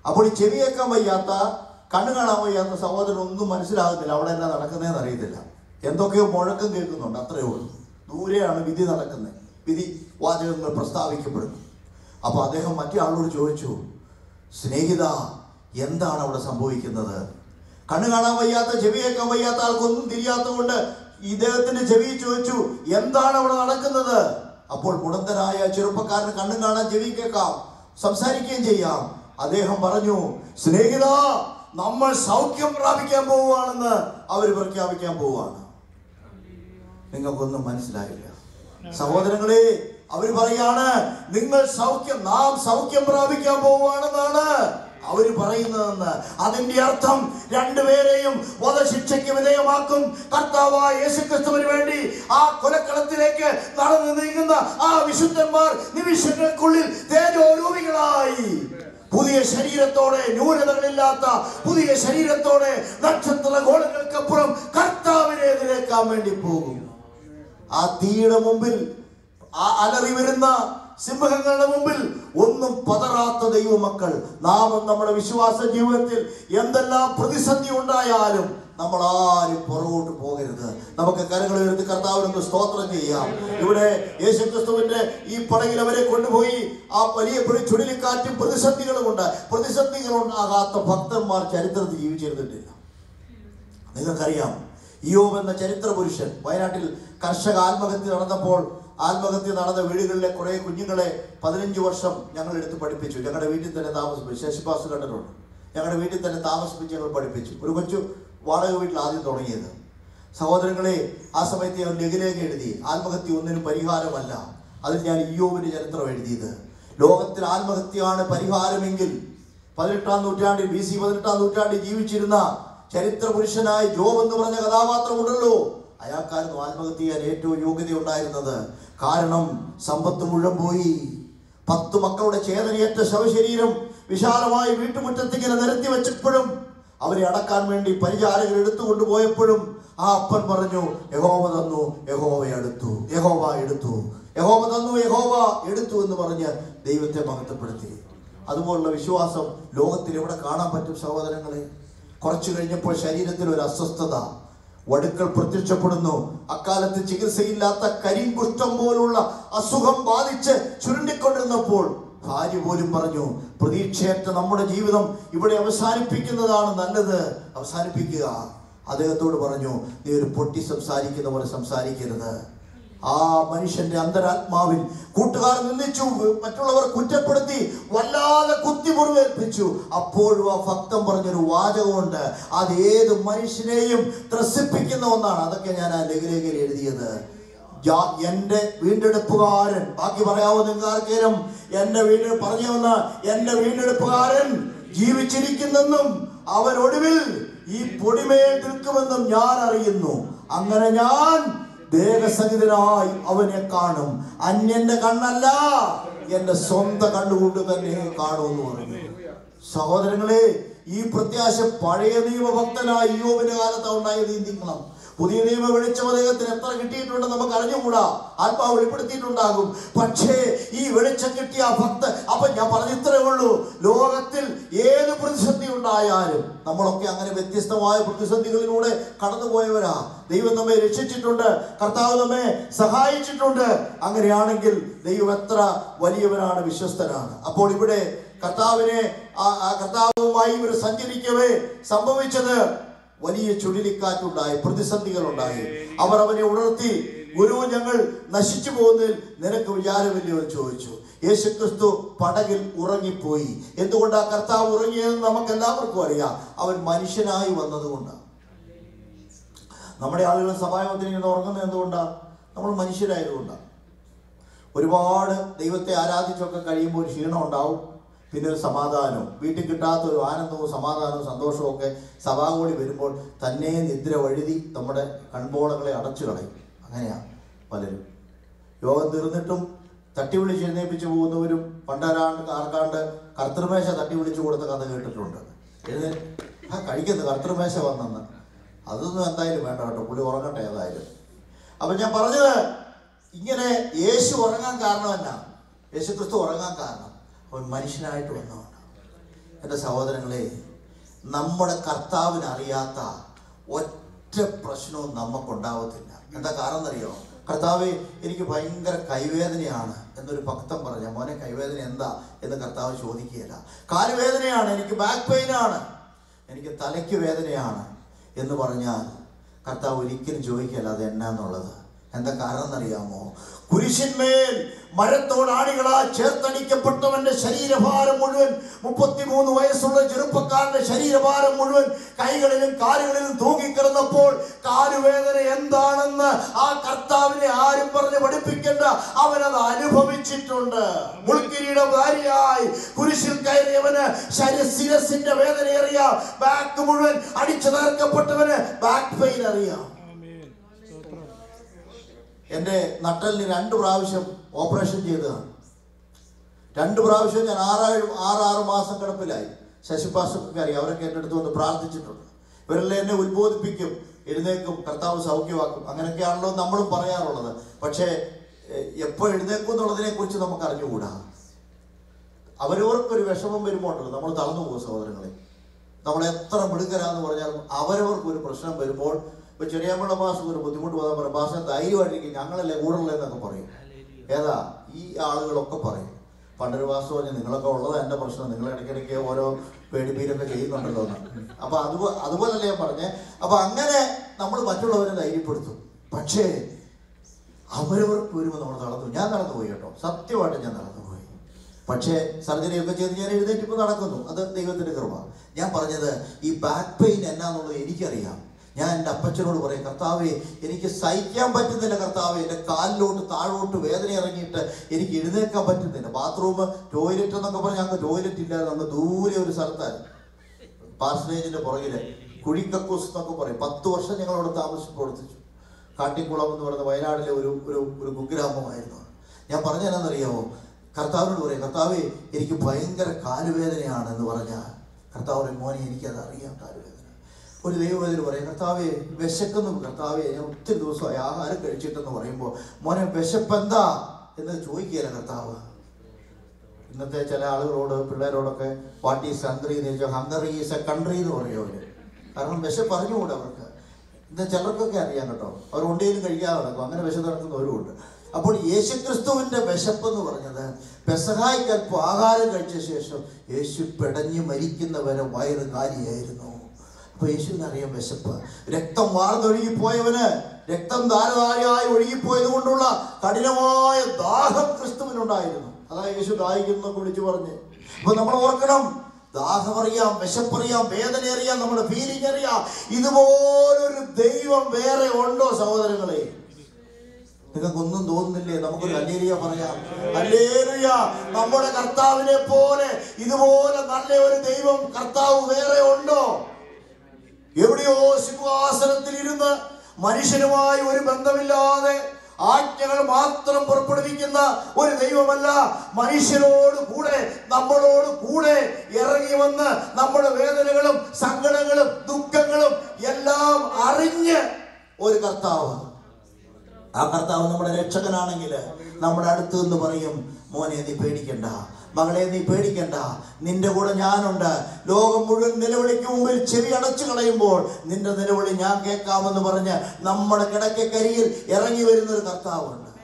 അപ്പോൾ ഈ ചെവി കേൾക്കാൻ വയ്യാത്ത കണ്ണു കാണാൻ വയ്യാത്ത സഹോദരൻ ഒന്നും മനസ്സിലാകുന്നില്ല. അവിടെ എന്നാ നടക്കുന്നതെന്ന് അറിയത്തില്ല. എന്തൊക്കെയോ മുഴക്കം കേൾക്കുന്നുണ്ട് അത്രയേ ഉള്ളൂ. ദൂരെയാണ് വിധി നടക്കുന്നത്. വിധി വാചകങ്ങൾ പ്രസ്താവിക്കപ്പെടുന്നു. അപ്പോൾ അദ്ദേഹം മറ്റേ ചോദിച്ചു സ്നേഹിത എന്താണ് അവിടെ സംഭവിക്കുന്നത്? കണ്ണു കാണാൻ വയ്യാത്ത ചെവി കേൾക്കാൻ വയ്യാത്ത ആൾക്കൊന്നും തിരിയാത്തതുകൊണ്ട് ഇദ്ദേഹത്തിന്റെ ചെവി ചോദിച്ചു എന്താണ് അവിടെ നടക്കുന്നത്? അപ്പോൾ മുടന്തനായ ചെറുപ്പക്കാരന് കണ്ണും കാണാൻ ചെവി കേൾക്കാം സംസാരിക്കുകയും ചെയ്യാം. അദ്ദേഹം പറഞ്ഞു സ്നേഹിത നമ്മൾ സൗഖ്യം പ്രാപിക്കാൻ പോവുകയാണെന്ന് അവർ പ്രഖ്യാപിക്കാൻ പോവുകയാണ്. നിങ്ങൾക്കൊന്നും മനസ്സിലായില്ല. സഹോദരങ്ങളെ അവർ പറയാണ് നിങ്ങൾ സൗഖ്യം നാം സൗഖ്യം പ്രാപിക്കാൻ പോവുകയാണെന്നാണ് അവർ പറയുന്നതെന്ന് അതിന്റെ അർത്ഥം രണ്ടുപേരെയും വധശിക്ഷയ്ക്ക് വിധേയമാക്കും. കർത്താവായ യേശുക്രിസ്തുവിന് വേണ്ടി ആ കൊലക്കളത്തിലേക്ക് നടന്നു നീങ്ങുന്ന ആ വിശുദ്ധന്മാർ നിമിഷങ്ങൾക്കുള്ളിൽ തേജോരൂപികളായി. പുതിയ ശരീരത്തോടെ ന്യൂനതകളില്ലാത്ത പുതിയ ശരീരത്തോടെ നക്ഷത്ര ഗോളങ്ങൾക്കപ്പുറം കർത്താവിനെ എതിരേക്കാൻ വേണ്ടി പോകും. ആ തീയുടെ മുമ്പിൽ ആ അലറി വരുന്ന സിംഹങ്ങളുടെ മുമ്പിൽ ഒന്നും പതറാത്ത ദൈവമക്കൾ. നാമും നമ്മുടെ വിശ്വാസ ജീവിതത്തിൽ എന്തെല്ലാം പ്രതിസന്ധി ഉണ്ടായാലും നമ്മൾ ആരും പുറകോട്ട് പോകരുത്. നമുക്ക് കരങ്ങൾ ഉയർത്തി കർത്താവിനൊന്ന് സ്തോത്രം ചെയ്യാം. ഇവിടെ യേശുക്രിസ്തുവിന്റെ ഈ പടയിൽ അവരെ കൊണ്ടുപോയി ആ വലിയ ചുഴലിക്കാറ്റും പ്രതിസന്ധികളും ഉണ്ട് പ്രതിസന്ധികൾ ഉണ്ടാകാത്ത ഭക്തന്മാർ ചരിത്രത്തിൽ ജീവിച്ചിരുന്നിട്ടില്ല. നിങ്ങൾക്കറിയാം യോബ് എന്ന ചരിത്ര പുരുഷൻ വയനാട്ടിൽ കർഷക ആത്മഹത്യ നടന്നപ്പോൾ ആത്മഹത്യ നടന്ന വീടുകളിലെ കുറെ കുഞ്ഞുങ്ങളെ പതിനഞ്ച് വർഷം ഞങ്ങൾ എടുത്ത് പഠിപ്പിച്ചു. ഞങ്ങളുടെ വീട്ടിൽ തന്നെ താമസിപ്പിച്ചു. ശശിപാസ് കണ്ടിട്ടുണ്ട്. ഞങ്ങളുടെ വീട്ടിൽ തന്നെ താമസിപ്പിച്ച് ഞങ്ങൾ പഠിപ്പിച്ചു. ഒരു കൊച്ചു വാടക വീട്ടിൽ ആദ്യം തുടങ്ങിയത്. സഹോദരങ്ങളെ ആ സമയത്ത് ഞാൻ ലഘുലേഖ എഴുതി. ആത്മഹത്യ ഒന്നിനും പരിഹാരമല്ല. അതിൽ ഞാൻ ഇയോവിന്റെ ചരിത്രം എഴുതിയത്. ലോകത്തിൽ ആത്മഹത്യയാണ് പരിഹാരമെങ്കിൽ പതിനെട്ടാം നൂറ്റാണ്ടിൽ ബി സി പതിനെട്ടാം നൂറ്റാണ്ടിൽ ജീവിച്ചിരുന്ന ചരിത്ര പുരുഷനായ ജോബ് എന്ന് പറഞ്ഞ കഥാപാത്രമുണ്ടല്ലോ അയാൾക്കായിരുന്നു ആത്മഹത്യ ചെയ്യാൻ ഏറ്റവും യോഗ്യത ഉണ്ടായിരുന്നത്. കാരണം സമ്പത്ത് മുഴുവൻ പോയി. പത്ത് മക്കളുടെ ചേതനയേറ്റ ശവശരീരം വിശാലമായി വീട്ടുമുറ്റത്ത് ഇങ്ങനെ നിരത്തി വെച്ചപ്പോഴും അവരെ അടക്കാൻ വേണ്ടി പരിചാരകർ എടുത്തുകൊണ്ട് പോയപ്പോഴും ആ അപ്പൻ പറഞ്ഞു യഹോവ തന്നു യഹോവ എടുത്തു യഹോവ എടുത്തു യഹോവ തന്നു യഹോവ എടുത്തു എന്ന് പറഞ്ഞ് ദൈവത്തെ മഹത്വപ്പെടുത്തി. അതുപോലുള്ള വിശ്വാസം ലോകത്തിൽ എവിടെ കാണാൻ പറ്റും സഹോദരങ്ങളെ? കുറച്ചു കഴിഞ്ഞപ്പോൾ ശരീരത്തിൽ ഒരു അസ്വസ്ഥത. വടുക്കൾ പ്രത്യക്ഷപ്പെടുന്നു. അക്കാലത്ത് ചികിത്സയില്ലാത്ത കരിങ്കുഷ്ഠം പോലുള്ള അസുഖം ബാധിച്ച് ചുരുണ്ടിക്കൊണ്ടിരുന്നപ്പോൾ ഭാര്യ പോലും പറഞ്ഞു പ്രതീക്ഷയറ്റ നമ്മുടെ ജീവിതം ഇവിടെ അവസാനിപ്പിക്കുന്നതാണ് നല്ലത്. അവസാനിപ്പിക്കുക. അദ്ദേഹത്തോട് പറഞ്ഞു നീ ഒരു പൊട്ടി സംസാരിക്കുന്ന പോലെ സംസാരിക്കരുത്. ആ മനുഷ്യന്റെ അന്തരാത്മാവിൽ കൂട്ടുകാർ നിന്ദിച്ചു മറ്റുള്ളവർ കുറ്റപ്പെടുത്തി വല്ലാതെ കുത്തി മുറിവേൽപ്പിച്ചു. അപ്പോഴും ആ ഭക്തം പറഞ്ഞൊരു വാചകമുണ്ട്. അത് ഏത് മനുഷ്യനെയും ത്രസിപ്പിക്കുന്ന ഒന്നാണ്. അതൊക്കെ ഞാൻ ആ ലഘുലേഖയിൽ എഴുതിയത്. എന്റെ വീണ്ടെടുപ്പുകാരൻ. ബാക്കി പറയാവോ നിങ്ങൾക്ക് ആർക്കേലും? എന്റെ വീട് പറഞ്ഞു വന്ന എന്റെ വീണ്ടെടുപ്പുകാരൻ ജീവിച്ചിരിക്കുന്നെന്നും അവൻ ഒടുവിൽ ഈ പൊടിമേൽ നിൽക്കുമെന്നും ഞാൻ അറിയുന്നു. അങ്ങനെ ഞാൻ ദേഹസഹിതനായി അവനെ കാണും. അന്യന്റെ കണ്ണല്ല എന്റെ സ്വന്തം കണ്ണുകൊണ്ട് തന്നെ കാണുമെന്ന് പറഞ്ഞു. സഹോദരങ്ങളെ ഈ പ്രത്യാശ പഴയ നിയമഭക്തനായ യോവിന്റെ കാലത്ത് ഉണ്ടായത് ചിന്തിക്കണം പുതിയ നിയമ വെളിച്ചം അദ്ദേഹത്തിന് എത്ര കിട്ടിയിട്ടുണ്ട് നമുക്ക് അറിഞ്ഞുകൂടാ. ആത്മാവ് വെളിപ്പെടുത്തിയിട്ടുണ്ടാകും. പക്ഷേ ഈ വെളിച്ചം കിട്ടിയ ഭക്ത അപ്പൊ ഞാൻ പറഞ്ഞു ഇത്രേ ഉള്ളൂ. ലോകത്തിൽ ഏത് പ്രതിസന്ധി ഉണ്ടായാലും നമ്മളൊക്കെ അങ്ങനെ വ്യത്യസ്തമായ പ്രതിസന്ധികളിലൂടെ കടന്നുപോയവരാ. ദൈവം നമ്മെ രക്ഷിച്ചിട്ടുണ്ട് കർത്താവ് നമ്മെ സഹായിച്ചിട്ടുണ്ട്. അങ്ങനെയാണെങ്കിൽ ദൈവം എത്ര വലിയവനാണ് വിശ്വസ്തനാണ്. അപ്പോൾ ഇവിടെ കർത്താവിനെ ആ കർത്താവുമായി ഇവർ സഞ്ചരിക്കവേ സംഭവിച്ചത് വലിയ ചുഴലിക്കാറ്റുണ്ടായി പ്രതിസന്ധികളുണ്ടായി. അവർ അവനെ ഉണർത്തി ഗുരു ഞങ്ങൾ നശിച്ചു പോകുന്നതിൽ നിനക്ക് വിചാരമില്ലയോ എന്ന് ചോദിച്ചു. യേശുക്രിസ്തു പടകിൽ ഉറങ്ങിപ്പോയി. എന്തുകൊണ്ടാ കർത്താവ് ഉറങ്ങിയതെന്ന് നമുക്ക് എല്ലാവർക്കും അറിയാം. അവൻ മനുഷ്യനായി വന്നതുകൊണ്ട്. നമ്മുടെ ആളുകൾ സഭായോഗത്തിന് ഇങ്ങനെ ഉറങ്ങുന്നത് എന്തുകൊണ്ടാണ് നമ്മൾ മനുഷ്യരായതുകൊണ്ടാണ് ഒരുപാട് ദൈവത്തെ ആരാധിച്ചൊക്കെ കഴിയുമ്പോൾ ക്ഷീണം ഉണ്ടാവും പിന്നെ ഒരു സമാധാനവും. വീട്ടിൽ കിട്ടാത്ത ഒരു ആനന്ദവും സമാധാനവും സന്തോഷവും ഒക്കെ സഭാകൂടി വരുമ്പോൾ തന്നെ നിദ്ര വഴുതി നമ്മുടെ കൺപോളകളെ അടച്ചു കളയും. അങ്ങനെയാണ് പലരും. യോഗം തീർന്നിട്ടും തട്ടി വിളിച്ച് പോകുന്നവരും പണ്ടാരാണ്ട് ആർക്കാണ്ട് കർത്തൃമേശ തട്ടി വിളിച്ചു കൊടുത്ത കഥ കേട്ടിട്ടുണ്ട്. എഴുന്നേ ആ കഴിക്കുന്നത് കർത്തൃമേശ വന്നെന്ന്. അതൊന്നും എന്തായാലും വേണ്ട കേട്ടോ പുള്ളി ഉറങ്ങട്ടെ ഏതായാലും. അപ്പൊ ഞാൻ പറഞ്ഞത് ഇങ്ങനെ യേശു ഉറങ്ങാൻ കാരണം എന്നാ? യേശു ക്രിസ്തു ഉറങ്ങാൻ കാരണം. അവൻ മനുഷ്യനായിട്ട് വന്നവനാണ് എന്റെ സഹോദരങ്ങളെ നമ്മുടെ കർത്താവിന് അറിയാത്ത ഒറ്റ പ്രശ്നവും നമുക്കുണ്ടാവത്തില്ല എന്താ കാരണം എന്നറിയോ കർത്താവ് എനിക്ക് ഭയങ്കര കൈവേദനയാണ് എന്നൊരു ഭക്തം പറഞ്ഞ മോനെ കൈവേദന എന്താ? എന്ന് കർത്താവ് ചോദിക്കുകയില്ല. കാലുവേദനയാണ് എനിക്ക് ബാക്ക് പെയിൻ ആണ് എനിക്ക് തലയ്ക്ക് വേദനയാണ് എന്ന് പറഞ്ഞാൽ കർത്താവ് ഒരിക്കലും ചോദിക്കുകയല്ല അത് എന്നാന്നുള്ളത് എന്താ കാരണം എന്നറിയാമോ കുരിശിന്മേൽ മരത്തോട് ആണികളാ ചേർത്തടിക്കപ്പെട്ടവന്റെ ശരീരഭാരം മുഴുവൻ മുപ്പത്തിമൂന്ന് വയസ്സുള്ള ചെറുപ്പക്കാരന്റെ ശരീരഭാരം മുഴുവൻ കൈകളിലും കാലുകളിലും തൂങ്ങിക്കിടന്നപ്പോൾ കാലുവേദന എന്താണെന്ന് ആ കർത്താവിനെ ആരും പറഞ്ഞ് പഠിപ്പിക്കേണ്ട. അവനത് അനുഭവിച്ചിട്ടുണ്ട്. മുൾക്കിരിയുടെ ഭാര്യയായി കുരിശിൽ കയറിയവന് ശരസിരസിന്റെ വേദന അറിയാം ബാക്ക് മുഴുവൻ അടിച്ചു തകർക്കപ്പെട്ടവന് ബാക്ക് പെയിൻ അറിയാം. എന്റെ നട്ടലിന് രണ്ട് പ്രാവശ്യം ഓപ്പറേഷൻ ചെയ്തതാണ്. രണ്ട് പ്രാവശ്യം ഞാൻ ആറായിരം ആറ് ആറ് മാസം കിടപ്പിലായി. ശശിപാസ്റ്റർക്ക് അറിയാം അവരൊക്കെ എന്റെ അടുത്ത് വന്ന് പ്രാർത്ഥിച്ചിട്ടുണ്ട്. ഇവരെല്ലാം എന്നെ ഉത്ബോധിപ്പിക്കും എഴുന്നേക്കും കർത്താവ് സൗഖ്യമാക്കും. അങ്ങനെയൊക്കെയാണല്ലോ നമ്മളും പറയാറുള്ളത്. പക്ഷേ എപ്പോൾ എഴുന്നേക്കും എന്നുള്ളതിനെ കുറിച്ച് നമുക്ക് അറിഞ്ഞുകൂടാ അവരവർക്കൊരു വിഷമം വരുമ്പോണ്ടല്ലോ നമ്മൾ തളർന്നു പോകും സഹോദരങ്ങളെ. നമ്മൾ എത്ര മിടുക്കരാന്ന് പറഞ്ഞാലും അവരവർക്ക് ഒരു പ്രശ്നം വരുമ്പോൾ ഇപ്പൊ ചെറിയാമ്പള ഭാഷ ഒരു ബുദ്ധിമുട്ട് വന്നാൽ പറയും ഭാഷ ധൈര്യമായിട്ടിരിക്കും ഞങ്ങളല്ലേ കൂടുതലെന്നൊക്കെ പറയും. ഏതാ? ഈ ആളുകളൊക്കെ പറയും. പണ്ടൊരു വാസ്തു പറഞ്ഞ് നിങ്ങളൊക്കെ ഉള്ളത് എന്റെ പ്രശ്നം. നിങ്ങൾ ഇടയ്ക്കിടയ്ക്ക് ഓരോ പേടിപ്പീരൊക്കെ ചെയ്യുന്നുണ്ടല്ലോ എന്ന്. അപ്പൊ അത് അതുപോലല്ലേ ഞാൻ പറഞ്ഞേ? അപ്പൊ അങ്ങനെ നമ്മൾ മറ്റുള്ളവരെ ധൈര്യപ്പെടുത്തും. പക്ഷേ അവരവർക്ക് വരുമ്പോൾ നമ്മൾ നടന്നു. ഞാൻ നടന്നു പോയി കേട്ടോ. സത്യമായിട്ട് ഞാൻ നടന്നു പോയി. പക്ഷേ സർജറി ഒക്കെ ചെയ്ത് ഞാൻ എഴുന്നേറ്റിപ്പോൾ നടക്കുന്നു. അത് ദൈവത്തിന്റെ കൃപ. ഞാൻ പറഞ്ഞത് ഈ ബാക്ക് പെയിൻ എന്നാന്നുള്ളത് എനിക്കറിയാം. ഞാൻ എന്റെ അപ്പച്ചനോട് പറയും കർത്താവെ എനിക്ക് സഹിക്കാൻ പറ്റുന്നില്ല കർത്താവെ എന്റെ കാലിലോട്ട് താഴോട്ട് വേദന ഇറങ്ങിയിട്ട് എനിക്ക് എഴുന്നേക്കാൻ പറ്റുന്നില്ല. ബാത്റൂം ടോയ്ലറ്റ് എന്നൊക്കെ പറഞ്ഞ് ഞങ്ങൾക്ക് ടോയ്ലറ്റ് ഇല്ലാതെ അങ്ങ് ദൂരെ ഒരു സ്ഥലത്തായിരുന്നു. പാർസനേജിന്റെ പുറകിൽ കുഴിക്കക്കൂസ് എന്നൊക്കെ പറയും. പത്ത് വർഷം ഞങ്ങളവിടെ താമസിച്ച് പ്രവർത്തിച്ചു. കാട്ടിക്കുളം എന്ന് പറയുന്ന വയനാടിലെ ഒരു ഒരു ഒരു കുഗ്രാമമായിരുന്നു ഞാൻ പറഞ്ഞതെന്നറിയാമോ കർത്താവിനോട് പറയും കർത്താവേ എനിക്ക് ഭയങ്കര കാലുവേദനയാണ് എന്ന് പറഞ്ഞാൽ കർത്താവ് മോനെ എനിക്കത് അറിയാം കാലുവേദന. ഒരു ദൈവവേദന പറയും കർത്താവെ വിശക്കുന്നു. കർത്താവെ ഞാൻ ഒത്തിരി ദിവസമായി ആഹാരം കഴിച്ചിട്ടെന്ന് പറയുമ്പോൾ മോനെ വിശപ്പെന്താ? എന്ന് ചോദിക്കുകയില്ല കർത്താവ്. ഇന്നത്തെ ചില ആളുകളോട് പിള്ളേരോടൊക്കെ വാട്ട് ഈസ് കൺട്രി എന്ന് ചോദിച്ചാൽ ഹംഗറി ഈസ് എ കൺട്രി എന്ന് പറയും അവർ. കാരണം വിശപ്പ് പറഞ്ഞുകൂടെ അവർക്ക്. ഇന്ന് ചിലർക്കൊക്കെ അറിയാം കേട്ടോ. അവർ ഉണ്ടെങ്കിലും കഴിക്കാതെ നടക്കും. അങ്ങനെ വിശപ്പ് നടക്കുന്നവരുമുണ്ട് അപ്പോൾ യേശുക്രിസ്തുവിന്റെ വിശപ്പ് എന്ന് പറഞ്ഞത് പെസഹായിക്ക് ആഹാരം കഴിച്ച ശേഷം യേശു പെടഞ്ഞ് മരിക്കുന്നവരെ വയറ് കാലിയായിരുന്നു അപ്പൊ യേശുവിന് അറിയാം വിശപ്പ് രക്തം വാർന്നൊഴുകി പോയവന് രക്തം ധാരധാരയായി ഒഴുകിപ്പോയത് കൊണ്ടുള്ള കഠിനമായ ദാഹം ക്രിസ്തുവിനുണ്ടായിരുന്നു അതാ യേശു ദാഹിക്കുന്നു വിളിച്ചു പറഞ്ഞ്. അപ്പൊ നമ്മൾ ഓർക്കണം ദാഹമറിയാം വിശപ്പറിയാം വേദന അറിയാം നമ്മുടെ ഫീലിംഗ് അറിയാം. ഇതുപോലൊരു ദൈവം വേറെ ഉണ്ടോ സഹോദരങ്ങളെ? നിങ്ങൾക്കൊന്നും തോന്നുന്നില്ലേ? നമുക്കൊരു അല്ലേലിയ പറയാം. അല്ലേലിയ നമ്മുടെ കർത്താവിനെ പോലെ ഇതുപോലെ നല്ല ഒരു ദൈവം കർത്താവ് വേറെ ഉണ്ടോ? എവിടെയോ സിംഹാസനത്തിൽ ഇരുന്ന് മനുഷ്യനുമായി ഒരു ബന്ധമില്ലാതെ ആജ്ഞകൾ മാത്രം പുറപ്പെടുവിക്കുന്ന ഒരു ദൈവമല്ല. മനുഷ്യരോട് കൂടെ നമ്മളോട് കൂടെ ഇറങ്ങി വന്ന് നമ്മുടെ വേദനകളും സങ്കടങ്ങളും ദുഃഖങ്ങളും എല്ലാം അറിഞ്ഞ് ഒരു കർത്താവ് ആ കർത്താവ് നമ്മുടെ രക്ഷകനാണെങ്കിൽ നമ്മുടെ അടുത്ത് നിന്ന് പറയും മോനെ നീ പേടിക്കണ്ട. മകളെ നീ പേടിക്കണ്ട. നിന്റെ കൂടെ ഞാനുണ്ട്. ലോകം മുഴുവൻ നിലവിളിക്ക് മുമ്പിൽ ചെവി അടച്ചു കളയുമ്പോൾ നിന്റെ നിലവിളി ഞാൻ കേൾക്കാമെന്ന് പറഞ്ഞ് നമ്മുടെ കിടക്കക്കരിയിൽ ഇറങ്ങി വരുന്ന ഒരു കർത്താവുണ്ട്.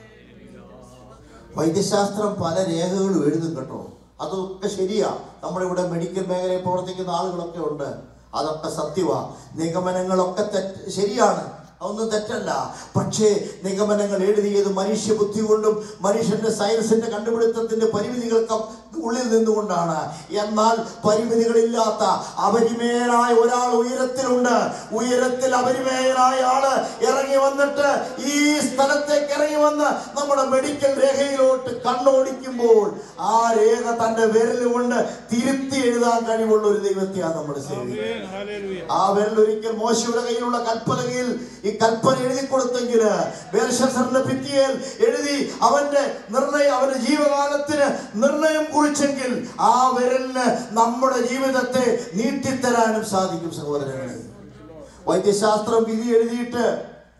വൈദ്യശാസ്ത്രം പല രേഖകളും എഴുതും കേട്ടോ. അതൊക്കെ ശരിയാ. നമ്മുടെ ഇവിടെ മെഡിക്കൽ മേഖലയിൽ പ്രവർത്തിക്കുന്ന ആളുകളൊക്കെ ഉണ്ട്. അതൊക്കെ സത്യമാ നിഗമനങ്ങളൊക്കെ തെറ്റ് ശരിയാണ്. അതൊന്നും തെറ്റല്ല. പക്ഷേ നിഗമനങ്ങൾ എഴുതിയത് മനുഷ്യ ബുദ്ധി കൊണ്ടും മനുഷ്യന്റെ സയൻസിന്റെ കണ്ടുപിടുത്തത്തിന്റെ പരിമിതികൾക്ക് ഉള്ളിൽ നിന്നുകൊണ്ടാണ്. എന്നാൽ പരിമിതികളില്ലാത്ത അപരിമേയനായ ഒരാൾ ഉയരത്തിലുണ്ട്. ഉയരത്തിൽ അപരിമേയനായ ആൾ ഇറങ്ങി വന്നിട്ട് ഈ സ്ഥലത്തേക്ക് ഇറങ്ങി വന്ന് നമ്മുടെ മെഡിക്കൽ രേഖയിലോട്ട് കണ്ണോടിക്കുമ്പോൾ ആ രേഖ തന്റെ വിരലുകൊണ്ട് തിരുത്തി എഴുതാൻ കഴിവുള്ള ഒരു ദൈവത്തെയാണ് നമ്മുടെ സേവി ആ വിരൽ ഒരിക്കൽ മോശയുടെ കയ്യിലുള്ള കൽപ്പനയിൽ ഈ കൽപ്പന എഴുതി കൊടുത്തെങ്കിൽ ബേൽഷസറിന്റെ ഭിത്തിയിൽ എഴുതി അവന്റെ നിർണയം അവന്റെ ജീവകാലത്തിന് നിർണയം കുറിച്ചെങ്കിൽ ആ വിരലിന് നമ്മുടെ ജീവിതത്തെ നീട്ടിത്തരാനും സാധിക്കും സഹോദരങ്ങളെ. വൈദ്യശാസ്ത്രം വിധി എഴുതിയിട്ട്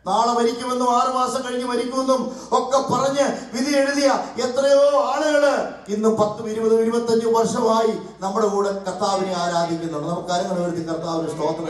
നാളെ മരിക്കുമെന്നും ആറു മാസം കഴിഞ്ഞ് മരിക്കുമെന്നും ഒക്കെ പറഞ്ഞ് വിധി എഴുതിയ എത്രയോ ആളുകൾ ഇന്നും പത്തും ഇരുപതും ഇരുപത്തഞ്ചും വർഷമായി നമ്മുടെ കൂടെ കർത്താവിനെ ആരാധിക്കുന്നുണ്ട്. നമുക്ക് കരങ്ങൾ എഴുതി കർത്താവിന് സ്തോത്രം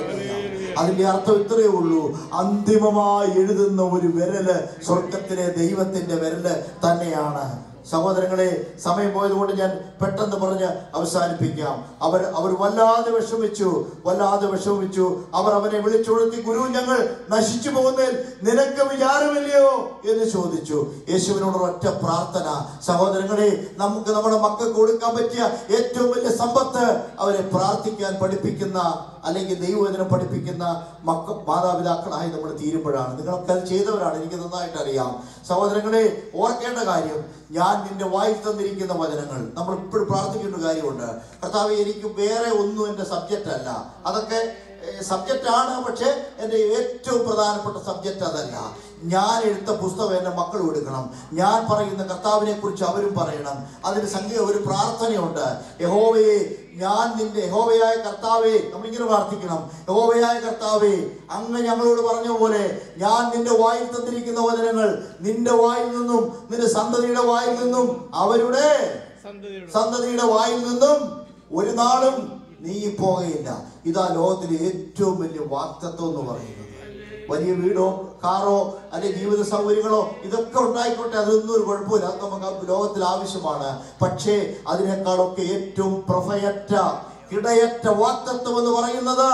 അതിന്റെ അർത്ഥം ഇത്രയേ ഉള്ളൂ. അന്തിമമായി എഴുതുന്ന ഒരു വിരൽ സ്വർഗത്തിലെ ദൈവത്തിന്റെ വിരൽ തന്നെയാണ്. സഹോദരങ്ങളെ സമയം പോയതുകൊണ്ട് ഞാൻ പെട്ടെന്ന് പറഞ്ഞ് അവസാനിപ്പിക്കാം. അവർ അവർ വല്ലാതെ വിഷമിച്ചു വല്ലാതെ വിഷമിച്ചു. അവർ അവനെ വിളിച്ചുകൊടുത്തി ഗുരു ഞങ്ങൾ നശിച്ചു പോകുന്നതിൽ നിനക്ക് വിചാരമില്ലയോ? എന്ന് ചോദിച്ചു. യേശുവിനോട് ഒറ്റ പ്രാർത്ഥന. സഹോദരങ്ങളെ നമുക്ക് നമ്മുടെ മക്കൾക്ക് കൊടുക്കാൻ പറ്റിയ ഏറ്റവും വലിയ സമ്പത്ത് അവരെ പ്രാർത്ഥിക്കാൻ പഠിപ്പിക്കുന്ന അല്ലെങ്കിൽ ദൈവവചനം പഠിപ്പിക്കുന്ന മക്ക മാതാപിതാക്കളായി നമ്മൾ തീരുമ്പോഴാണ്. നിങ്ങളൊക്കെ അത് ചെയ്തവരാണ്. എനിക്ക് നന്നായിട്ട് അറിയാം. സഹോദരങ്ങളെ ഓർക്കേണ്ട കാര്യം ഞാൻ നിന്റെ വായിൽ തന്നിരിക്കുന്ന വചനങ്ങൾ. നമ്മൾ ഇപ്പോഴും പ്രാർത്ഥിക്കേണ്ട കാര്യമുണ്ട്. കർത്താവ് എനിക്ക് വേറെ ഒന്നും എന്റെ സബ്ജക്റ്റ് അല്ല. അതൊക്കെ സബ്ജക്റ്റ് ആണ് പക്ഷേ എന്റെ ഏറ്റവും പ്രധാനപ്പെട്ട സബ്ജക്റ്റ് അതല്ല. ഞാൻ എടുത്ത പുസ്തകം എന്റെ മക്കൾ എടുക്കണം. ഞാൻ പറയുന്ന കർത്താവിനെ കുറിച്ച് അവരും പറയണം. അതിന് സംഖ്യ ഒരു പ്രാർത്ഥനയുണ്ട്. യഹോവയെ ഞാൻ നിന്റെ യഹോവയായ കർത്താവേ നമ്മളിങ്ങനെ പ്രാർത്ഥിക്കണം. യഹോവയായ കർത്താവേ അങ്ങ് ഞങ്ങളോട് പറഞ്ഞ പോലെ ഞാൻ നിന്റെ വായിൽ തന്നിരിക്കുന്ന വചനങ്ങൾ നിന്റെ വായിൽ നിന്നും നിന്റെ സന്തതിയുടെ വായിൽ നിന്നും അവരുടെ സന്തതിയുടെ വായിൽ നിന്നും ഒരു നാളും നീ പോകയില്ല. ഇതാ ലോകത്തിലെ ഏറ്റവും വലിയ വാക്തത്വം എന്ന് പറയുന്നത്. വലിയ വീടോ കാറോ അല്ലെങ്കിൽ ജീവിത സൗകര്യങ്ങളോ ഇതൊക്കെ ഉണ്ടായിക്കോട്ടെ അതൊന്നും ഒരു കുഴപ്പമില്ല. അത് നമുക്ക് ലോകത്തിൽ ആവശ്യമാണ്. പക്ഷേ അതിനേക്കാളൊക്കെ ഏറ്റവും പ്രഭയറ്റ ഇടയറ്റ വാക്തത്വം എന്ന് പറയുന്നത്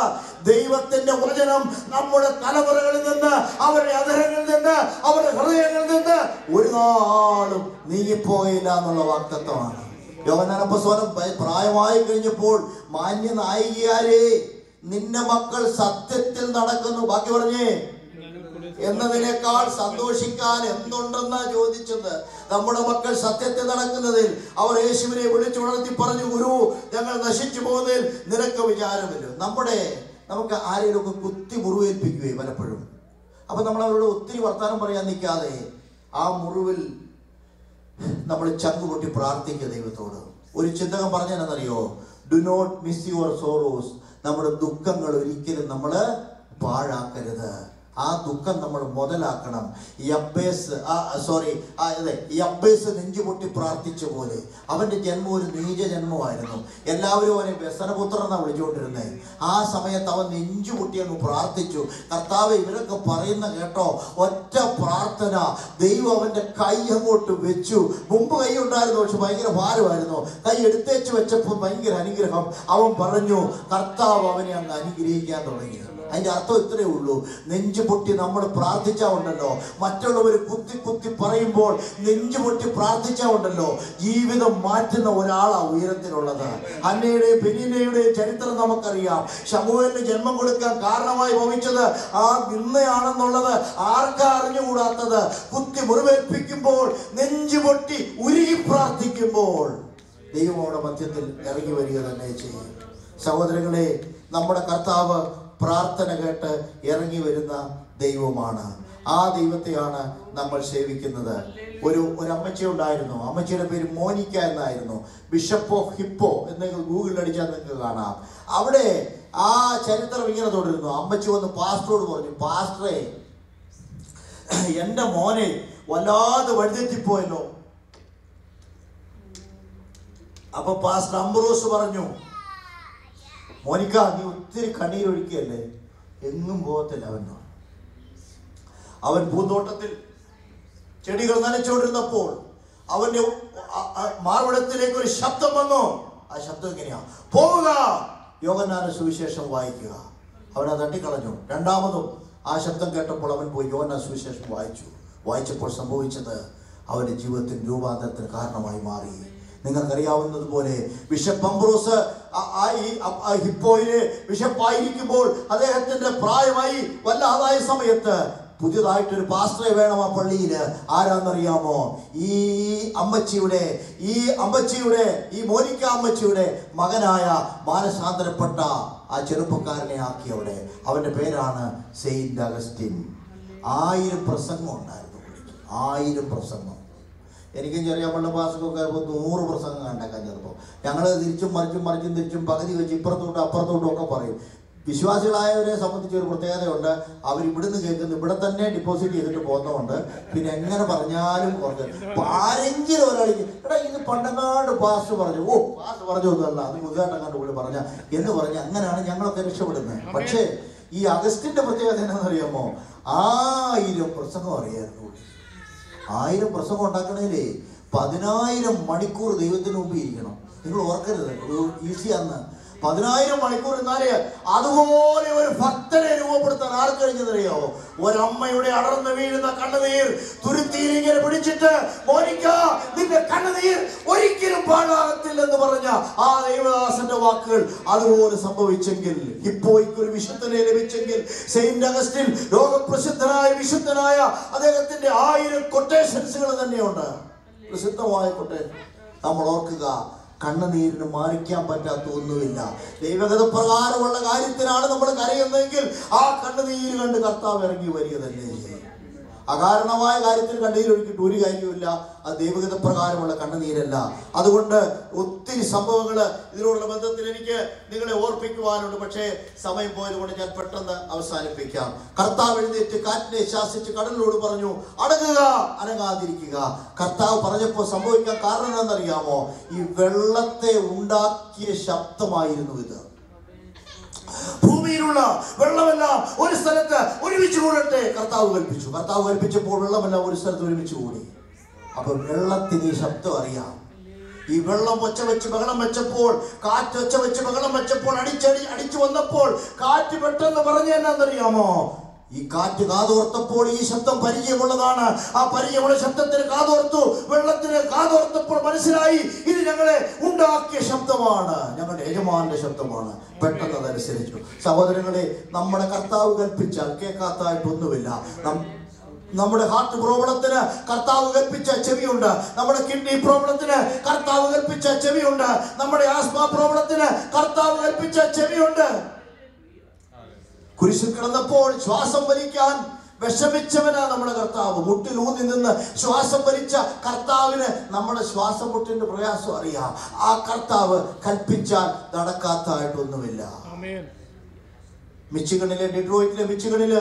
ദൈവത്തിന്റെ വചനം നമ്മുടെ തലമുറകളിൽ നിന്ന് അവരുടെ അധരങ്ങളിൽ നിന്ന് അവരുടെ ഹൃദയങ്ങളിൽ നിന്ന് ഒരു നാളും നീങ്ങിപ്പോയില്ല എന്നുള്ള വാക്തത്വമാണ്. യോഹനാനപ്പസ്വരം പ്രായമായി കഴിഞ്ഞപ്പോൾ മാന്യ നായികയാരേ നിന്റെ മക്കൾ സത്യത്തിൽ നടക്കുന്നു. ബാക്കി പറഞ്ഞേ. എന്നതിനേക്കാൾ സന്തോഷിക്കാൻ എന്തുണ്ടെന്നാ ചോദിച്ചത് നമ്മുടെ മക്കൾ സത്യത്തിൽ നടക്കുന്നതിൽ അവർ യേശുവിനെ വിളിച്ചുണർത്തി പറഞ്ഞു ഗുരു ഞങ്ങൾ നശിച്ചു പോകുന്നതിൽ നിനക്ക് വിചാരമില്ല. നമ്മുടെ നമുക്ക് ആരെങ്കിലുമൊക്കെ കുത്തി മുറിവേൽപ്പിക്കുകയും പലപ്പോഴും. അപ്പൊ നമ്മൾ അവരോട് ഒത്തിരി വർത്തമാനം പറയാൻ നിൽക്കാതെ ആ മുറിവിൽ നമ്മൾ ചങ്കുപൊട്ടി പ്രാർത്ഥിക്കുക ദൈവത്തോട്. ഒരു ചിന്തകം പറഞ്ഞാൽ എന്നറിയോ do not miss your sorrows നമ്മുടെ ദുഃഖങ്ങൾ ഒരിക്കലും നമ്മൾ പാഴാക്കരുത്. ആ ദുഃഖം നമ്മൾ മുതലാക്കണം. ഈ അബ്ബേസ് ആ സോറി അതെ ഈ അബ്ബേസ് നെഞ്ചുപൊട്ടി പ്രാർത്ഥിച്ച പോലെ. അവന്റെ ജന്മം ഒരു നീച ജന്മമായിരുന്നു. എല്ലാവരും അവനെ വ്യസനപുത്രൻ എന്നാണ് വിളിച്ചുകൊണ്ടിരുന്നത് ആ സമയത്ത് അവൻ നെഞ്ചുപൊട്ടി അങ്ങ് പ്രാർത്ഥിച്ചു. കർത്താവ് ഇവരൊക്കെ പറയുന്ന കേട്ടോ ഒറ്റ പ്രാർത്ഥന. ദൈവം അവന്റെ കൈ അങ്ങോട്ട് വെച്ചു. മുമ്പ് കൈ ഉണ്ടായിരുന്നു പക്ഷെ ഭയങ്കര ഭാരമായിരുന്നു. കൈ എടുത്തേച്ച് വെച്ചപ്പോൾ ഭയങ്കര അനുഗ്രഹം. അവൻ പറഞ്ഞു കർത്താവ് അവനെ അങ്ങ് അനുഗ്രഹിക്കാൻ തുടങ്ങി. അതിന്റെ അർത്ഥം ഇത്രയേ ഉള്ളൂ. നെഞ്ചു പൊട്ടി നമ്മൾ പ്രാർത്ഥിച്ചാ ഉണ്ടല്ലോ. മറ്റുള്ളവർ കുത്തി കുത്തി പറയുമ്പോൾ നെഞ്ചു പൊട്ടി പ്രാർത്ഥിച്ചാ ഉണ്ടല്ലോ. ജീവിതം മാറ്റുന്ന ഒരാളാ ഉയരത്തിലുള്ളത്. അന്നയുടെ പെനീനയുടെ ചരിത്രം നമുക്കറിയാം. ശമുവേലിന് ജന്മം കൊടുക്കാൻ കാരണമായി ഭവിച്ചത് ആ നിന്നയാണെന്നുള്ളത് ആർക്കാ അറിഞ്ഞുകൂടാത്തത്? കുത്തി മുറിവേൽപ്പിക്കുമ്പോൾ നെഞ്ചു പൊട്ടി ഉരുകി പ്രാർത്ഥിക്കുമ്പോൾ. ദൈവം അവിടെ മധ്യത്തിൽ ഇറങ്ങി വരിക തന്നെ ചെയ്യും. സഹോദരങ്ങളെ നമ്മുടെ കർത്താവ് പ്രാർത്ഥന കേട്ട് ഇറങ്ങി വരുന്ന ദൈവമാണ്. ആ ദൈവത്തെയാണ് നമ്മൾ സേവിക്കുന്നത്. ഒരു ഒരു അമ്മച്ചി ഉണ്ടായിരുന്നു. അമ്മച്ചിയുടെ പേര് മോനിക്ക എന്നായിരുന്നു. ബിഷപ്പ് ഓഫ് ഹിപ്പോ എന്ന് ഗൂഗിളിൽ അടിച്ചാൽ നിങ്ങൾക്ക് കാണാം. അവിടെ ആ ചരിത്രം ഇങ്ങനെ തുടരുന്നു. അമ്മച്ചി വന്ന് പാസ്റ്ററോട് പറഞ്ഞു പാസ്റ്ററെ എന്റെ മോനെ വല്ലാതെ വഴിതെറ്റിപ്പോയല്ലോ. അപ്പൊ പാസ്റ്റർ അംബ്രോസ് പറഞ്ഞു മോനിക്ക നീ ഒത്തിരി കണ്ണീരൊഴുക്കിയല്ലേ? എങ്ങും പോകത്തില്ല അവൻ അവൻ പൂന്തോട്ടത്തിൽ ചെടികൾ നനച്ചുകൊണ്ടിരുന്നപ്പോൾ അവന്റെ മാർവിടത്തിലേക്ക് ഒരു ശബ്ദം വന്നു. ആ ശബ്ദം എങ്ങനെയാ? പോവുക. യോഗനാന സുവിശേഷം വായിക്കുക. അവനെ തട്ടിക്കളഞ്ഞു. രണ്ടാമതും ആ ശബ്ദം കേട്ടപ്പോൾ അവൻ പോയി യോഹന്നാൻ സുവിശേഷം വായിച്ചു. വായിച്ചപ്പോൾ സംഭവിച്ചത് അവന്റെ ജീവിതത്തിൽ രൂപാന്തരത്തിന് കാരണമായി മാറി. നിങ്ങൾക്കറിയാവുന്നതുപോലെ ബിഷപ്പ് അംബ്രോസ് ആ- വിഷപ്പായിരിക്കുമ്പോൾ അദ്ദേഹത്തിന്റെ പ്രായമായി വല്ലാതായ സമയത്ത് പുതിയതായിട്ടൊരു പാസ്റ്ററെ വേണം ആ പള്ളിയിൽ ആരാന്നറിയാമോ? ഈ അമ്മച്ചിയുടെ ഈ അമ്മച്ചിയുടെ ഈ മോനിക്ക അമ്മച്ചിയുടെ മകനായ മാനസാന്തരപ്പെട്ട ആ ചെറുപ്പക്കാരനെ ആക്കി അവിടെ. പേരാണ് സെയിന്റ് അഗസ്റ്റിൻ. ആയിരം പ്രസംഗം ഉണ്ടായിരുന്നു ആയിരം പ്രസംഗം. എനിക്കും ചെറിയ പള്ള പാസ്സൊക്കെ ഇപ്പോൾ നൂറ് പ്രസംഗം കണ്ടേക്കാൻ ചിലപ്പോൾ ഞങ്ങൾ തിരിച്ചും മറിച്ചും മറിച്ചും തിരിച്ചും പകുതി വെച്ച് ഇപ്പുറത്തോട്ടും അപ്പുറത്തോട്ടും ഒക്കെ പറയും. വിശ്വാസികളായവരെ സംബന്ധിച്ച് ഒരു പ്രത്യേകതയുണ്ട്. അവർ ഇവിടുന്ന് കേൾക്കുന്നു. ഇവിടെ തന്നെ ഡിപ്പോസിറ്റ് ചെയ്തിട്ട് പോകുന്നതുകൊണ്ട് പിന്നെ എങ്ങനെ പറഞ്ഞാലും കുറച്ച് ആരെങ്കിലും ഒരാളിക്ക് എടാ ഇത് പണ്ടങ്ങാട് പാസ്റ്റ് പറഞ്ഞു. ഓ പാസ് പറഞ്ഞു ഒന്നുമല്ല അത് പുതുതായിട്ടങ്ങാണ്ട് കൂടി പറഞ്ഞ. എന്ന് പറഞ്ഞ് അങ്ങനെയാണ് ഞങ്ങളൊക്കെ രക്ഷപ്പെടുന്നത്. പക്ഷേ ഈ അഗസ്റ്റിന്റെ പ്രത്യേകത എന്താണെന്നറിയാമോ? ആയിരം പ്രസംഗം അറിയായിരുന്നു. ആയിരം പ്രസംഗം ഉണ്ടാക്കണേലേ പതിനായിരം മണിക്കൂർ ദൈവത്തിന് മുമ്പ് ഇരിക്കണം. നിങ്ങൾ ഓർക്കരുത് ഈസിയാന്ന് പതിനായിരം മണിക്കൂർ എന്നാലേ അതുപോലെ ഒരു ഭക്തനെ രൂപപ്പെടുത്താൻ ആർക്ക് കഴിഞ്ഞതറിയോ ഒരമ്മയുടെ അടർന്നു വീഴുന്ന കണ്ണുനീർ തുരുത്തിയിലിങ്ങനെ പിടിച്ചിട്ട് മോനിക്ക നിന്റെ കണ്ണുനീർ ഒരിക്കലും പാഴാകത്തില്ലെന്ന് പറഞ്ഞ ആ ദൈവദാസന്റെ വാക്കുകൾ അതുപോലെ സംഭവിച്ചെങ്കിൽ ഇപ്പോയ്ക്ക് ഒരു വിശുദ്ധനെ ലഭിച്ചെങ്കിൽ സെയിന്റ് അഗസ്റ്റിൻ ലോകപ്രസിദ്ധനായ വിശുദ്ധനായ അദ്ദേഹത്തിന്റെ ആയിരം കൊട്ടേഷൻസുകൾ തന്നെയുണ്ട്. പ്രസിദ്ധമായ കൊട്ടേഷൻ നമ്മൾ ഓർക്കുക കണ്ണുനീരിന് മാറിക്കാൻ പറ്റാത്ത ഒന്നുമില്ല. ദൈവഗത പ്രകാരമുള്ള കാര്യത്തിനാണ് നമ്മൾ കരയുന്നതെങ്കിൽ ആ കണ്ണുനീര് കണ്ട് കർത്താവ് ഇറങ്ങി വരിക തന്നെ ചെയ്യും. അകാരണമായ കാര്യത്തിൽ കണ്ണീരൊഴുക്കിയിട്ട് ഒരു കാര്യമില്ല അത് ദൈവഗത പ്രകാരമുള്ള കണ്ണുനീരല്ല. അതുകൊണ്ട് ഒത്തിരി സംഭവങ്ങൾ ഇതിനോടുള്ള ബന്ധത്തിൽ എനിക്ക് നിങ്ങളെ ഓർപ്പിക്കുവാനുണ്ട്. പക്ഷേ സമയം പോയതുകൊണ്ട് ഞാൻ പെട്ടെന്ന് അവസാനിപ്പിക്കാം. കർത്താവ് എഴുന്നേറ്റ് കാറ്റിനെ ശാസിച്ച് കടലിനോട് പറഞ്ഞു അടങ്ങുക അനങ്ങാതിരിക്കുക. കർത്താവ് പറഞ്ഞപ്പോൾ സംഭവിക്കാൻ കാരണം എന്താണെന്നറിയാമോ? ഈ വെള്ളത്തെ ഉണ്ടാക്കിയ ശബ്ദമായിരുന്നു ഇത്. ഭൂമിയിലുള്ള വെള്ളമെല്ലാം ഒരു സ്ഥലത്ത് ഒരുമിച്ച് കൂടട്ടെ. കർത്താവ് കൽപ്പിച്ചു. കർത്താവ് കൽപ്പിച്ചപ്പോൾ വെള്ളമെല്ലാം ഒരു സ്ഥലത്ത് ഒരുമിച്ച് കൂടി. അപ്പൊ വെള്ളത്തിന് ശബ്ദം അറിയാം. ഈ വെള്ളം ഒച്ച വെച്ച് ബഹളം വെച്ചപ്പോൾ കാറ്റ് ഒച്ച വെച്ച് ബഹളം വെച്ചപ്പോൾ അടിച്ചടി അടിച്ചു വന്നപ്പോൾ കാറ്റ് പെട്ടെന്ന് പറഞ്ഞു എന്നാന്നറിയാമോ? ഈ കാറ്റ് കാതോർത്തപ്പോൾ ഈ ശബ്ദം പരിചയമുള്ളതാണ്. ആ പരിചയമുള്ള ശബ്ദത്തിന് കാതോർത്തു. വെള്ളത്തിന് കാതോർത്തപ്പോൾ മനസ്സിലായി ഇത് ഞങ്ങളെ ഉണ്ടാക്കിയ ശബ്ദമാണ്. ഞങ്ങളുടെ യജമാന്റെ ശബ്ദമാണ്. പെട്ടെന്ന് അതനുസരിച്ചു സഹോദരങ്ങളെ നമ്മുടെ കർത്താവ് കൽപ്പിച്ചാൽ കേൾക്കാത്തായിട്ടൊന്നുമില്ല നമ്മുടെ ഹാർട്ട് പ്രോബ്ലത്തിന് കർത്താവ് കൽപ്പിച്ച ചെവിയുണ്ട്. നമ്മുടെ കിഡ്നി പ്രോബ്ലത്തിന് കർത്താവ് കൽപ്പിച്ച ചെവിയുണ്ട്. നമ്മുടെ ആസ്മ പ്രോബ്ലത്തിന് കർത്താവ് കൽപ്പിച്ച ചെവിയുണ്ട്. കുരിശിൽ കിടന്നപ്പോൾ ശ്വാസം വലിക്കാൻ വിഷമിച്ചവനാ നമ്മുടെ കർത്താവ്. മുട്ടിൽ ഊന്നി നിന്ന് ശ്വാസം വലിച്ച കർത്താവിന് നമ്മുടെ ശ്വാസം മുട്ടിന്റെ പ്രയാസം അറിയാം. ആ കർത്താവ് കൽപ്പിച്ചാൽ നടക്കാത്തതായിട്ടൊന്നുമില്ല ആമേൻ. മിച്ചിഗണിലെ ഡിട്രോയിറ്റിലെ മിച്ചുകണിൽ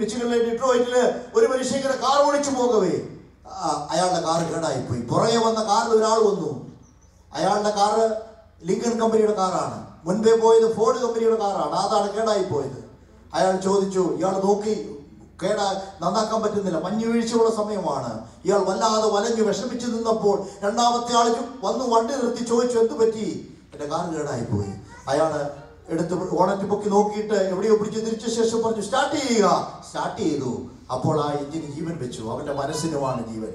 മിച്ചുകണിലെ ഡിട്രോയിറ്റിൽ ഒരു മനുഷ്യൻ ഇങ്ങനെ കാർ ഓടിച്ചു പോകവേ. അയാളുടെ കാർ കേടായി പോയി പുറകെ വന്ന കാറിൽ ഒരാൾ വന്നു. അയാളുടെ കാറ് ലിങ്കൺ കമ്പനിയുടെ കാറാണ്. മുൻപേ പോയത് ഫോർഡ് കമ്പനിയുടെ കാറാണ്. അതാണ് കേടായി പോയത് അയാൾ ചോദിച്ചു ഇയാൾ നോക്കി കേടാ നന്നാക്കാൻ പറ്റുന്നില്ല. മഞ്ഞ് വീഴ്ചയുള്ള സമയമാണ്. ഇയാൾ വല്ലാതെ വലഞ്ഞു വിഷമിച്ചു നിന്നപ്പോൾ രണ്ടാമത്തെ ആൾ വന്ന് വണ്ടി നിർത്തി ചോദിച്ചു എന്ത് പറ്റി? എന്റെ കാർ കേടായി പോയി അയാൾ എടുത്ത് ഓണറ്റ് പൊക്കി നോക്കിയിട്ട് എവിടെയോ പിടിച്ച് തിരിച്ച ശേഷം പറഞ്ഞു സ്റ്റാർട്ട് ചെയ്യുക. സ്റ്റാർട്ട് ചെയ്തു. അപ്പോൾ ആ എഞ്ചിന് ജീവൻ വെച്ചു. അവന്റെ മനസ്സിനുമാണ് ജീവൻ.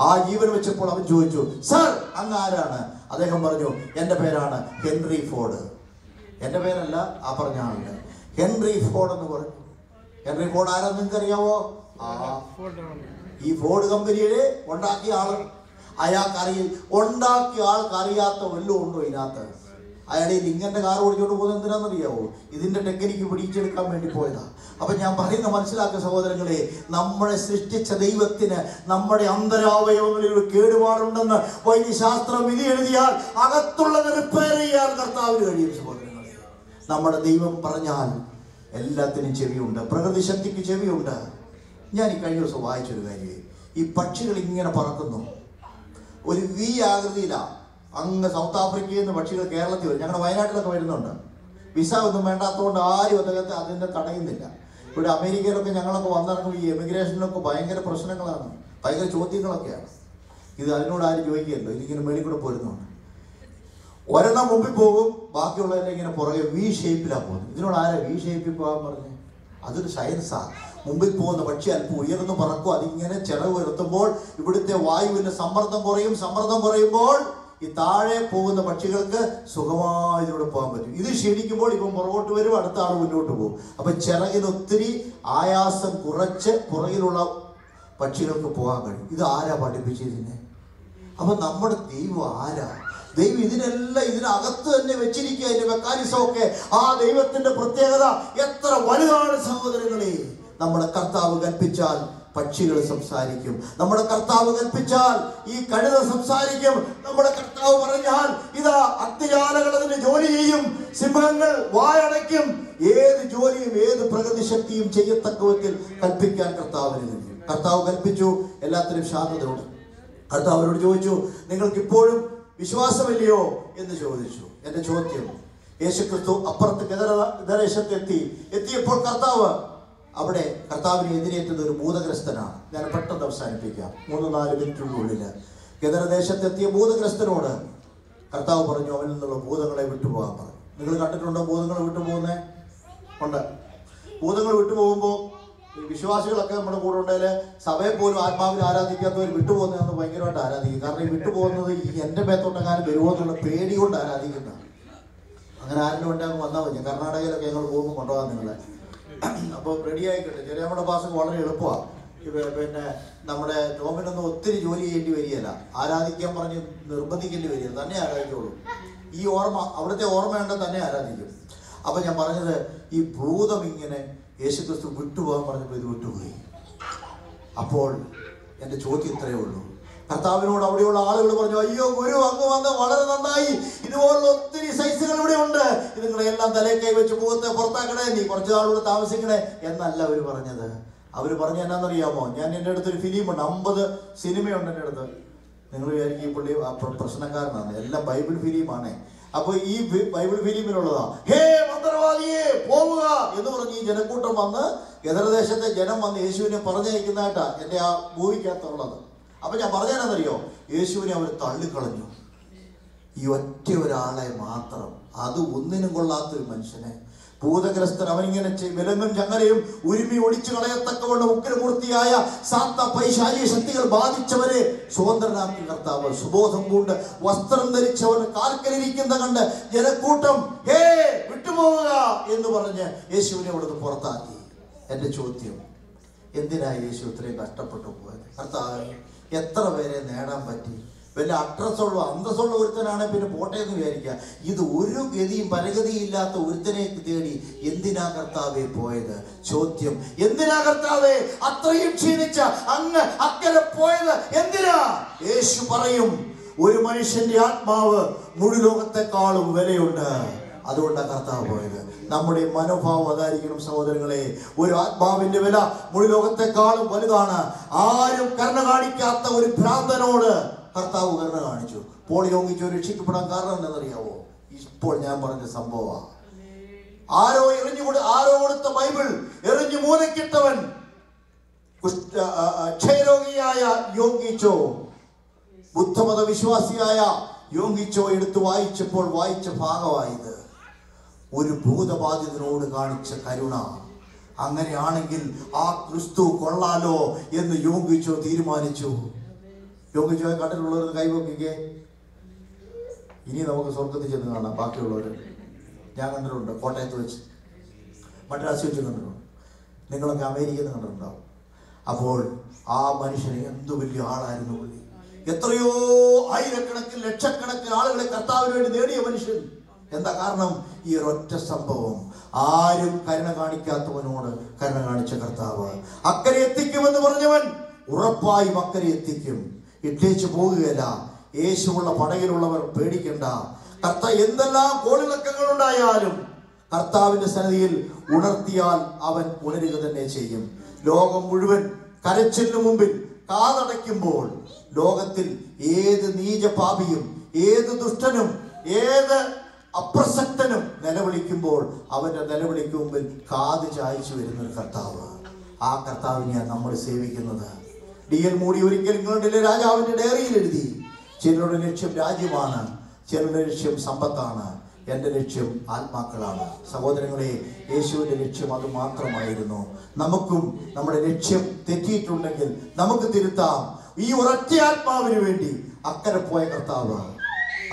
ആ ജീവൻ വെച്ചപ്പോൾ അവൻ ചോദിച്ചു സർ അങ്ങ് ആരാണ്? അദ്ദേഹം പറഞ്ഞു എന്റെ പേരാണ് ഹെൻറി ഫോർഡ്. എന്റെ പേരല്ല ആ പറഞ്ഞ ആളുടെ ഹെൻറി ഫോർഡ് എന്ന് പറഞ്ഞു ഹെൻറി ഫോർഡ് ആരാന്ന് നിങ്ങൾക്ക് അറിയാവോ ആ. ഈ ഫോർഡ് കമ്പനിയിൽ ഉണ്ടാക്കിയ ആൾ. അയാൾക്ക് അറിയ ഉണ്ടാക്കിയ ആൾക്ക് അറിയാത്ത വല്ലതും ഉണ്ടോ ഇതിനകത്ത്? അയാൾ ഈ കാർ ഓടിച്ചോണ്ട് പോകുന്നത് എന്തിനാണെന്നറിയാവോ ഇതിന്റെ ടെക്നിക്ക് പിടിച്ചെടുക്കാൻ വേണ്ടി പോയതാ. അപ്പൊ ഞാൻ പറയുന്ന മനസ്സിലാക്കുക സഹോദരങ്ങളെ നമ്മളെ സൃഷ്ടിച്ച ദൈവത്തിന് നമ്മുടെ അന്തരാവയവങ്ങളിൽ ഒരു കേടുപാടുണ്ടെന്ന് വൈദ്യശാസ്ത്രം വിധി എഴുതിയാൽ അകത്തുള്ളത് റിപ്പയർ ചെയ്യാൻ കർത്താവിന് കഴിയും സഹോദരങ്ങളെ നമ്മുടെ ദൈവം പറഞ്ഞാൽ എല്ലാത്തിനും ചെവിയുണ്ട്. പ്രകൃതി ശക്തിക്ക് ചെവിയുണ്ട്. ഞാൻ ഈ കഴിഞ്ഞ ദിവസം വായിച്ചൊരു കാര്യം. ഈ പക്ഷികൾ ഇങ്ങനെ പറക്കുന്നു. ഒരു വി ആകൃതിയിലാണ് അങ്ങ് സൗത്ത് ആഫ്രിക്കയിൽ നിന്ന് പക്ഷികൾ കേരളത്തിൽ വരും. ഞങ്ങളുടെ വയനാട്ടിലൊക്കെ വരുന്നുണ്ട്. വിസ ഒന്നും വേണ്ടാത്തതുകൊണ്ട് ആരും അദ്ദേഹത്തെ അതിന്റെ തടയുന്നില്ല. ഇവിടെ അമേരിക്കയിലൊക്കെ ഞങ്ങളൊക്കെ വന്നിറങ്ങും. ഈ എമിഗ്രേഷനിലൊക്കെ ഭയങ്കര പ്രശ്നങ്ങളാണ്. ഭയങ്കര ചോദ്യങ്ങളൊക്കെയാണ്. ഇത് അതിനോട് ആരും ചോദിക്കുകയല്ലോ ഇതിങ്ങനെ മേളിൽ കൂടെ പോരുന്നുണ്ട്. ഒരെണ്ണം മുമ്പിൽ പോകും ബാക്കിയുള്ളതെല്ലാം ഇങ്ങനെ പുറകെ വി ഷേപ്പിലാണ് പോകുന്നത്. ഇതിനോട് ആരാ വി ഷേപ്പിൽ പോകാൻ പറഞ്ഞു? അതൊരു സയൻസാ മുമ്പിൽ പോകുന്ന പക്ഷി അല്പം ഉയർന്നു പറക്കും അതിങ്ങനെ ചിറവ് ഉയർത്തുമ്പോൾ ഇവിടുത്തെ വായുവിന്റെ സമ്മർദ്ദം കുറയും സമ്മർദ്ദം കുറയുമ്പോൾ ഈ താഴെ പോകുന്ന പക്ഷികൾക്ക് സുഖമായി ഇതിലൂടെ പോകാൻ പറ്റും. ഇത് ക്ഷീണിക്കുമ്പോൾ ഇപ്പം പുറകോട്ട് വരും അടുത്ത ആൾ മുന്നോട്ട് പോകും. അപ്പൊ ചിറകിന് ഒത്തിരി ആയാസം കുറച്ച് പുറകിലുള്ള പക്ഷികൾക്ക് പോകാൻ കഴിയും. ഇത് ആരാ പഠിപ്പിച്ചതിനെ? അപ്പൊ നമ്മുടെ ദൈവം ആരാ? ദൈവം ഇതിനെല്ലാം ഇതിനകത്ത് തന്നെ വെച്ചിരിക്കുക അതിന്റെ മെക്കാനിസമൊക്കെ ആ ദൈവത്തിന്റെ പ്രത്യേകത എത്ര വലുതാണ് സഹോദരങ്ങളെ. നമ്മുടെ കർത്താവ് കൽപ്പിച്ചാൽ പക്ഷികൾ സംസാരിക്കും. നമ്മുടെ കർത്താവ് കൽപ്പിച്ചാൽ ഈ കഴുത സംസാരിക്കും. നമ്മുടെ കർത്താവ് പറഞ്ഞാൽ ഇതാ അഗ്നിജാലകൾ അതിന് ജോലി ചെയ്യും. സിംഹങ്ങൾ വായടയ്ക്കും. ഏത് ജോലിയും ഏത് പ്രകൃതി ശക്തിയും ചെയ്യത്തക്ക വിധത്തിൽ കൽപ്പിക്കാൻ കർത്താവിന് കഴിയും. കർത്താവ് കൽപ്പിച്ചു. എല്ലാത്തിനും ശാന്തതയുണ്ട്. കർത്താവ് അവരോട് ചോദിച്ചു നിങ്ങൾക്ക് ഇപ്പോഴും വിശ്വാസമില്ലയോ എന്ന് ചോദിച്ചു. എന്റെ ചോദ്യം യേശുക്രിസ്തു അപ്പുറത്ത് ഗദരദേശത്ത് എത്തി എത്തിയപ്പോൾ കർത്താവ് അവിടെ കർത്താവിനെ എതിരേറ്റത് ഒരു ഭൂതഗ്രസ്തനാണ്. ഞാൻ പെട്ടെന്ന് അവസാനിപ്പിക്കാം. മൂന്ന് നാല് മിനിറ്റിനുള്ളിൽ ഗദരദേശത്തെത്തിയ ഭൂതഗ്രസ്തനോട് കർത്താവ് പറഞ്ഞു അവനിൽ നിന്നുള്ള ഭൂതങ്ങളെ വിട്ടുപോകാൻ പറഞ്ഞു. നിങ്ങൾ കണ്ടിട്ടുണ്ടോ ഭൂതങ്ങൾ വിട്ടുപോകുന്നേ? ഉണ്ട്. ഭൂതങ്ങൾ വിട്ടുപോകുമ്പോൾ വിശ്വാസികളൊക്കെ നമ്മുടെ കൂടെ ഉണ്ടെങ്കിൽ സഭയെ പോലും ആത്മാവിൽ ആരാധിക്കാത്തവർ വിട്ടുപോകുന്നതെന്ന് ഭയങ്കരമായിട്ട് ആരാധിക്കും. കാരണം ഈ വിട്ടുപോകുന്നത് ഈ എന്റെ മേത്തോട്ടെങ്ങാനും വരുമോ എന്നുള്ള പേടി കൊണ്ട് ആരാധിക്കുന്ന അങ്ങനെ ആരെങ്കിലും അങ്ങ് വന്നാൽ മതി? കർണാടകയിലൊക്കെ ഞങ്ങൾ പോകുമ്പോൾ കൊണ്ടുപോകാൻ നിങ്ങളെ. അപ്പോൾ റെഡി ആയിക്കട്ടെ. ചെറിയമ്മയുടെ പാസ് വളരെ എളുപ്പമാണ് പിന്നെ നമ്മുടെ ടോമിനൊന്നും ഒത്തിരി ജോലി ചെയ്യേണ്ടി വരികയില്ല. ആരാധിക്കാൻ പറഞ്ഞ് നിർബന്ധിക്കേണ്ടി വരികയില്ല. തന്നെ ആരാധിക്കുള്ളൂ. ഈ ഓർമ്മ അവിടുത്തെ ഓർമ്മയുണ്ടെങ്കിൽ തന്നെ ആരാധിക്കും. അപ്പൊ ഞാൻ പറഞ്ഞത് ഈ ഭൂതം ഇങ്ങനെ യേശുക്രിസ്തു വിട്ടുപോകാൻ പറഞ്ഞപ്പോൾ ഇത് വിട്ടുപോയി. അപ്പോൾ എന്റെ ചോദ്യം ഇത്രയേ ഉള്ളൂ. കർത്താവിനോട് അവിടെയുള്ള ആളുകൾ പറഞ്ഞു അയ്യോ ഗുരു അങ്ങ് വന്ന് വളരെ നന്നായി. ഇതുപോലുള്ള ഒത്തിരി സൈസുകൾ ഇവിടെ ഉണ്ട്. ഇത് നിങ്ങളെല്ലാം കൈ വെച്ച് മുഖത്തെ പുറത്താക്കണേ. നീ കുറച്ച് നാളുകൂടെ താമസിക്കണേ. എന്നല്ല അവർ പറഞ്ഞത്. അവർ പറഞ്ഞ എന്നാണെന്നറിയാമോ ഞാൻ എന്റെ ഫിലിം ഉണ്ട്. അമ്പത് സിനിമയുണ്ട് എന്റെ അടുത്ത്. നിങ്ങൾ വിചാരിക്കും ഈ പുള്ളി പ്രശ്നക്കാരനാണ്. എല്ലാം ബൈബിൾ ഫിലിമാണ് അപ്പൊ ഈ ബൈബിൾ ഫിലിമിലുള്ളതാ ഹേ മന്ത്രവാദിയെ പോവുക എന്ന് പറഞ്ഞ് ഈ ജനക്കൂട്ടം വന്ന് എതിർദേശത്തെ ജനം വന്ന് യേശുവിനെ പറഞ്ഞയക്കുന്നതായിട്ടാ എന്റെ ആ ഭൂമിക്കകത്തുള്ളത്. അപ്പൊ ഞാൻ പറഞ്ഞതെന്നറിയോ യേശുവിനെ അവർ തള്ളിക്കളഞ്ഞു. ഈ ഒറ്റ ഒരാളെ മാത്രം. അത് ഒന്നിനും കൊള്ളാത്തൊരു മനുഷ്യനെ ഭൂതഗ്രസ്തൻ അവനിങ്ങനെ വിലങ്ങും ചങ്ങലയും ഉരുമി ഒടിച്ചു കളയത്തക്കവണ്ണം ഉഗ്രമൂർത്തിയായ സാത്ത പൈശാചിക ശക്തികൾ ബാധിച്ചവരെ സ്വതന്ത്രനാക്കി കർത്താവ്. സുബോധം കൊണ്ട് വസ്ത്രം ധരിച്ചവൻ കാൽക്കലിരിക്കുന്ന കണ്ട് ജനക്കൂട്ടം ഹേ വിട്ടുപോവുക എന്ന് പറഞ്ഞ് യേശുവിനെ അവിടുന്ന് പുറത്താക്കി. എന്റെ ചോദ്യം എന്തിനാ യേശു ഇത്രയും കഷ്ടപ്പെട്ടു പോയത്? കർത്താവ് എത്ര പേരെ നേടാൻ പറ്റി? വല്ല അഡ്രസ്സുള്ള അന്തസ്സുള്ള ഒരുത്തനാണെ പിന്നെ പോട്ടെ എന്ന് വിചാരിക്കുക. ഇത് ഒരു ഗതിയും പരഗതിയും ഇല്ലാത്ത ഒരുത്തനെ തേടി എന്തിനാ കർത്താവെ പോയത്? ചോദ്യം. എന്തിനാ കർത്താവെ? അത്രയും ക്ഷീണിച്ച അങ്ങ് അക്കരെ പോയത് എന്തിനാ? യേശു പറയും ഒരു മനുഷ്യന്റെ ആത്മാവ് മുഴുലോകത്തെക്കാളും വിലയുണ്ട്. അതുകൊണ്ടാണ് കർത്താവ് പോയത്. നമ്മുടെ മനോഭാവം അതായിരിക്കണം സഹോദരങ്ങളെ. ഒരു ആത്മാവിന്റെ വില മുഴുലോകത്തെക്കാളും വലുതാണ്. ആരും കരുണ കാണിക്കാത്ത ഒരു ഭ്രാന്തനോട് കർത്താവ് കരുണ കാണിച്ചു. യോഗിച്ചോ രക്ഷിക്കപ്പെടാൻ കാരണം എന്നതറിയാവോ ഇപ്പോൾ ഞാൻ പറഞ്ഞ സംഭവമാണ് ആരോ എറിഞ്ഞു കൊടു ആരോ കൊടുത്ത ബൈബിൾ എറിഞ്ഞു മൂലക്കിട്ടവൻ ക്ഷയരോഗിയായ യോഗിച്ചോ ബുദ്ധമത വിശ്വാസിയായ യോഗിച്ചോ എടുത്ത് വായിച്ചപ്പോൾ വായിച്ച ഭാഗമായത് ഒരു ഭൂതബാധിതനോട് കാണിച്ച കരുണ. അങ്ങനെയാണെങ്കിൽ ആ ക്രിസ്തു കൊള്ളാലോ എന്ന് യോഗിച്ചോ തീരുമാനിച്ചു. യോഗിച്ചോയെ കട്ടിലുള്ളവർ കൈവക്കിക്കേ ഇനി നമുക്ക് സ്വർഗത്തിൽ ചെന്ന് കാണാം ബാക്കിയുള്ളവർ ഞാൻ കണ്ടിട്ടുണ്ട് കോട്ടയത്ത് വെച്ച്. മദ്രാസ് വെച്ച് കണ്ടിട്ടുണ്ട്. നിങ്ങളൊക്കെ അമേരിക്കയിൽ നിന്ന് കണ്ടിട്ടുണ്ടാവും. അപ്പോൾ ആ മനുഷ്യന് എന്ത് വലിയ ആളായിരുന്നു പുള്ളി. എത്രയോ ആയിരക്കണക്കിന് ലക്ഷക്കണക്കിന് ആളുകളെ കർത്താവിന് വേണ്ടി നേടിയ മനുഷ്യൻ. എന്താ കാരണം? ഈ ഒരൊറ്റ സംഭവം. ആരും കരുണ കാണിക്കാത്തവനോട് കരുണ കാണിച്ച കർത്താവ്. അക്കരെ എത്തിക്കുമെന്ന് പറഞ്ഞവൻ ഉറപ്പായും അക്കരെ എത്തിക്കും. ഇട്ടേച്ചു പോകുകയല്ല യേശുവുള്ള പടകിലുള്ളവർ പേടിക്കണ്ട. കർത്ത എന്തെല്ലാം കോളിളക്കങ്ങൾ ഉണ്ടായാലും കർത്താവിന്റെ സന്നിധിയിൽ ഉണർത്തിയാൽ അവൻ ഉണരുക തന്നെ ചെയ്യും. ലോകം മുഴുവൻ കരച്ചിലിനു മുമ്പിൽ കാതടയ്ക്കുമ്പോൾ ലോകത്തിൽ ഏത് നീച പാപിയും ഏത് ദുഷ്ടനും ഏത് അപ്രസക്തനും നിലവിളിക്കുമ്പോൾ അവന്റെ നിലവിളിക്ക് മുമ്പിൽ കാത് ചായച്ചു വരുന്ന ഒരു കർത്താവ്. ആ കർത്താവിനെയാണ് നമ്മൾ സേവിക്കുന്നത്. ഡി എൽ മൂടി ഒരിക്കൽ ഇംഗ്ലണ്ടിലെ രാജാവിന്റെ ഡയറിയിൽ എഴുതി. ചിലരുടെ ലക്ഷ്യം രാജ്യമാണ്. ചിലരുടെ ലക്ഷ്യം സമ്പത്താണ്. എന്റെ ലക്ഷ്യം ആത്മാക്കളാണ്. സഹോദരങ്ങളെ യേശുവിന്റെ ലക്ഷ്യം അത് മാത്രമായിരുന്നു. നമുക്കും നമ്മുടെ ലക്ഷ്യം തെറ്റിയിട്ടുണ്ടെങ്കിൽ നമുക്ക് തിരുത്താം. ഈ ഒരൊറ്റ ആത്മാവിന് വേണ്ടി അക്കരെ പോയ കർത്താവ്.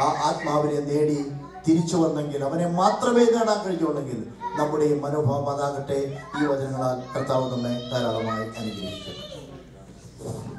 ആ ആത്മാവിനെ നേടി തിരിച്ചു വന്നെങ്കിൽ അവനെ മാത്രമേ നേടാൻ കഴിഞ്ഞുള്ളെങ്കിൽ നമ്മുടെ മനോഭാവം അതാകട്ടെ. ഈ വചനങ്ങളാൽ കർത്താവ് നമ്മെ ധാരാളമായി അനുഗ്രഹിക്കുന്നു Thank you.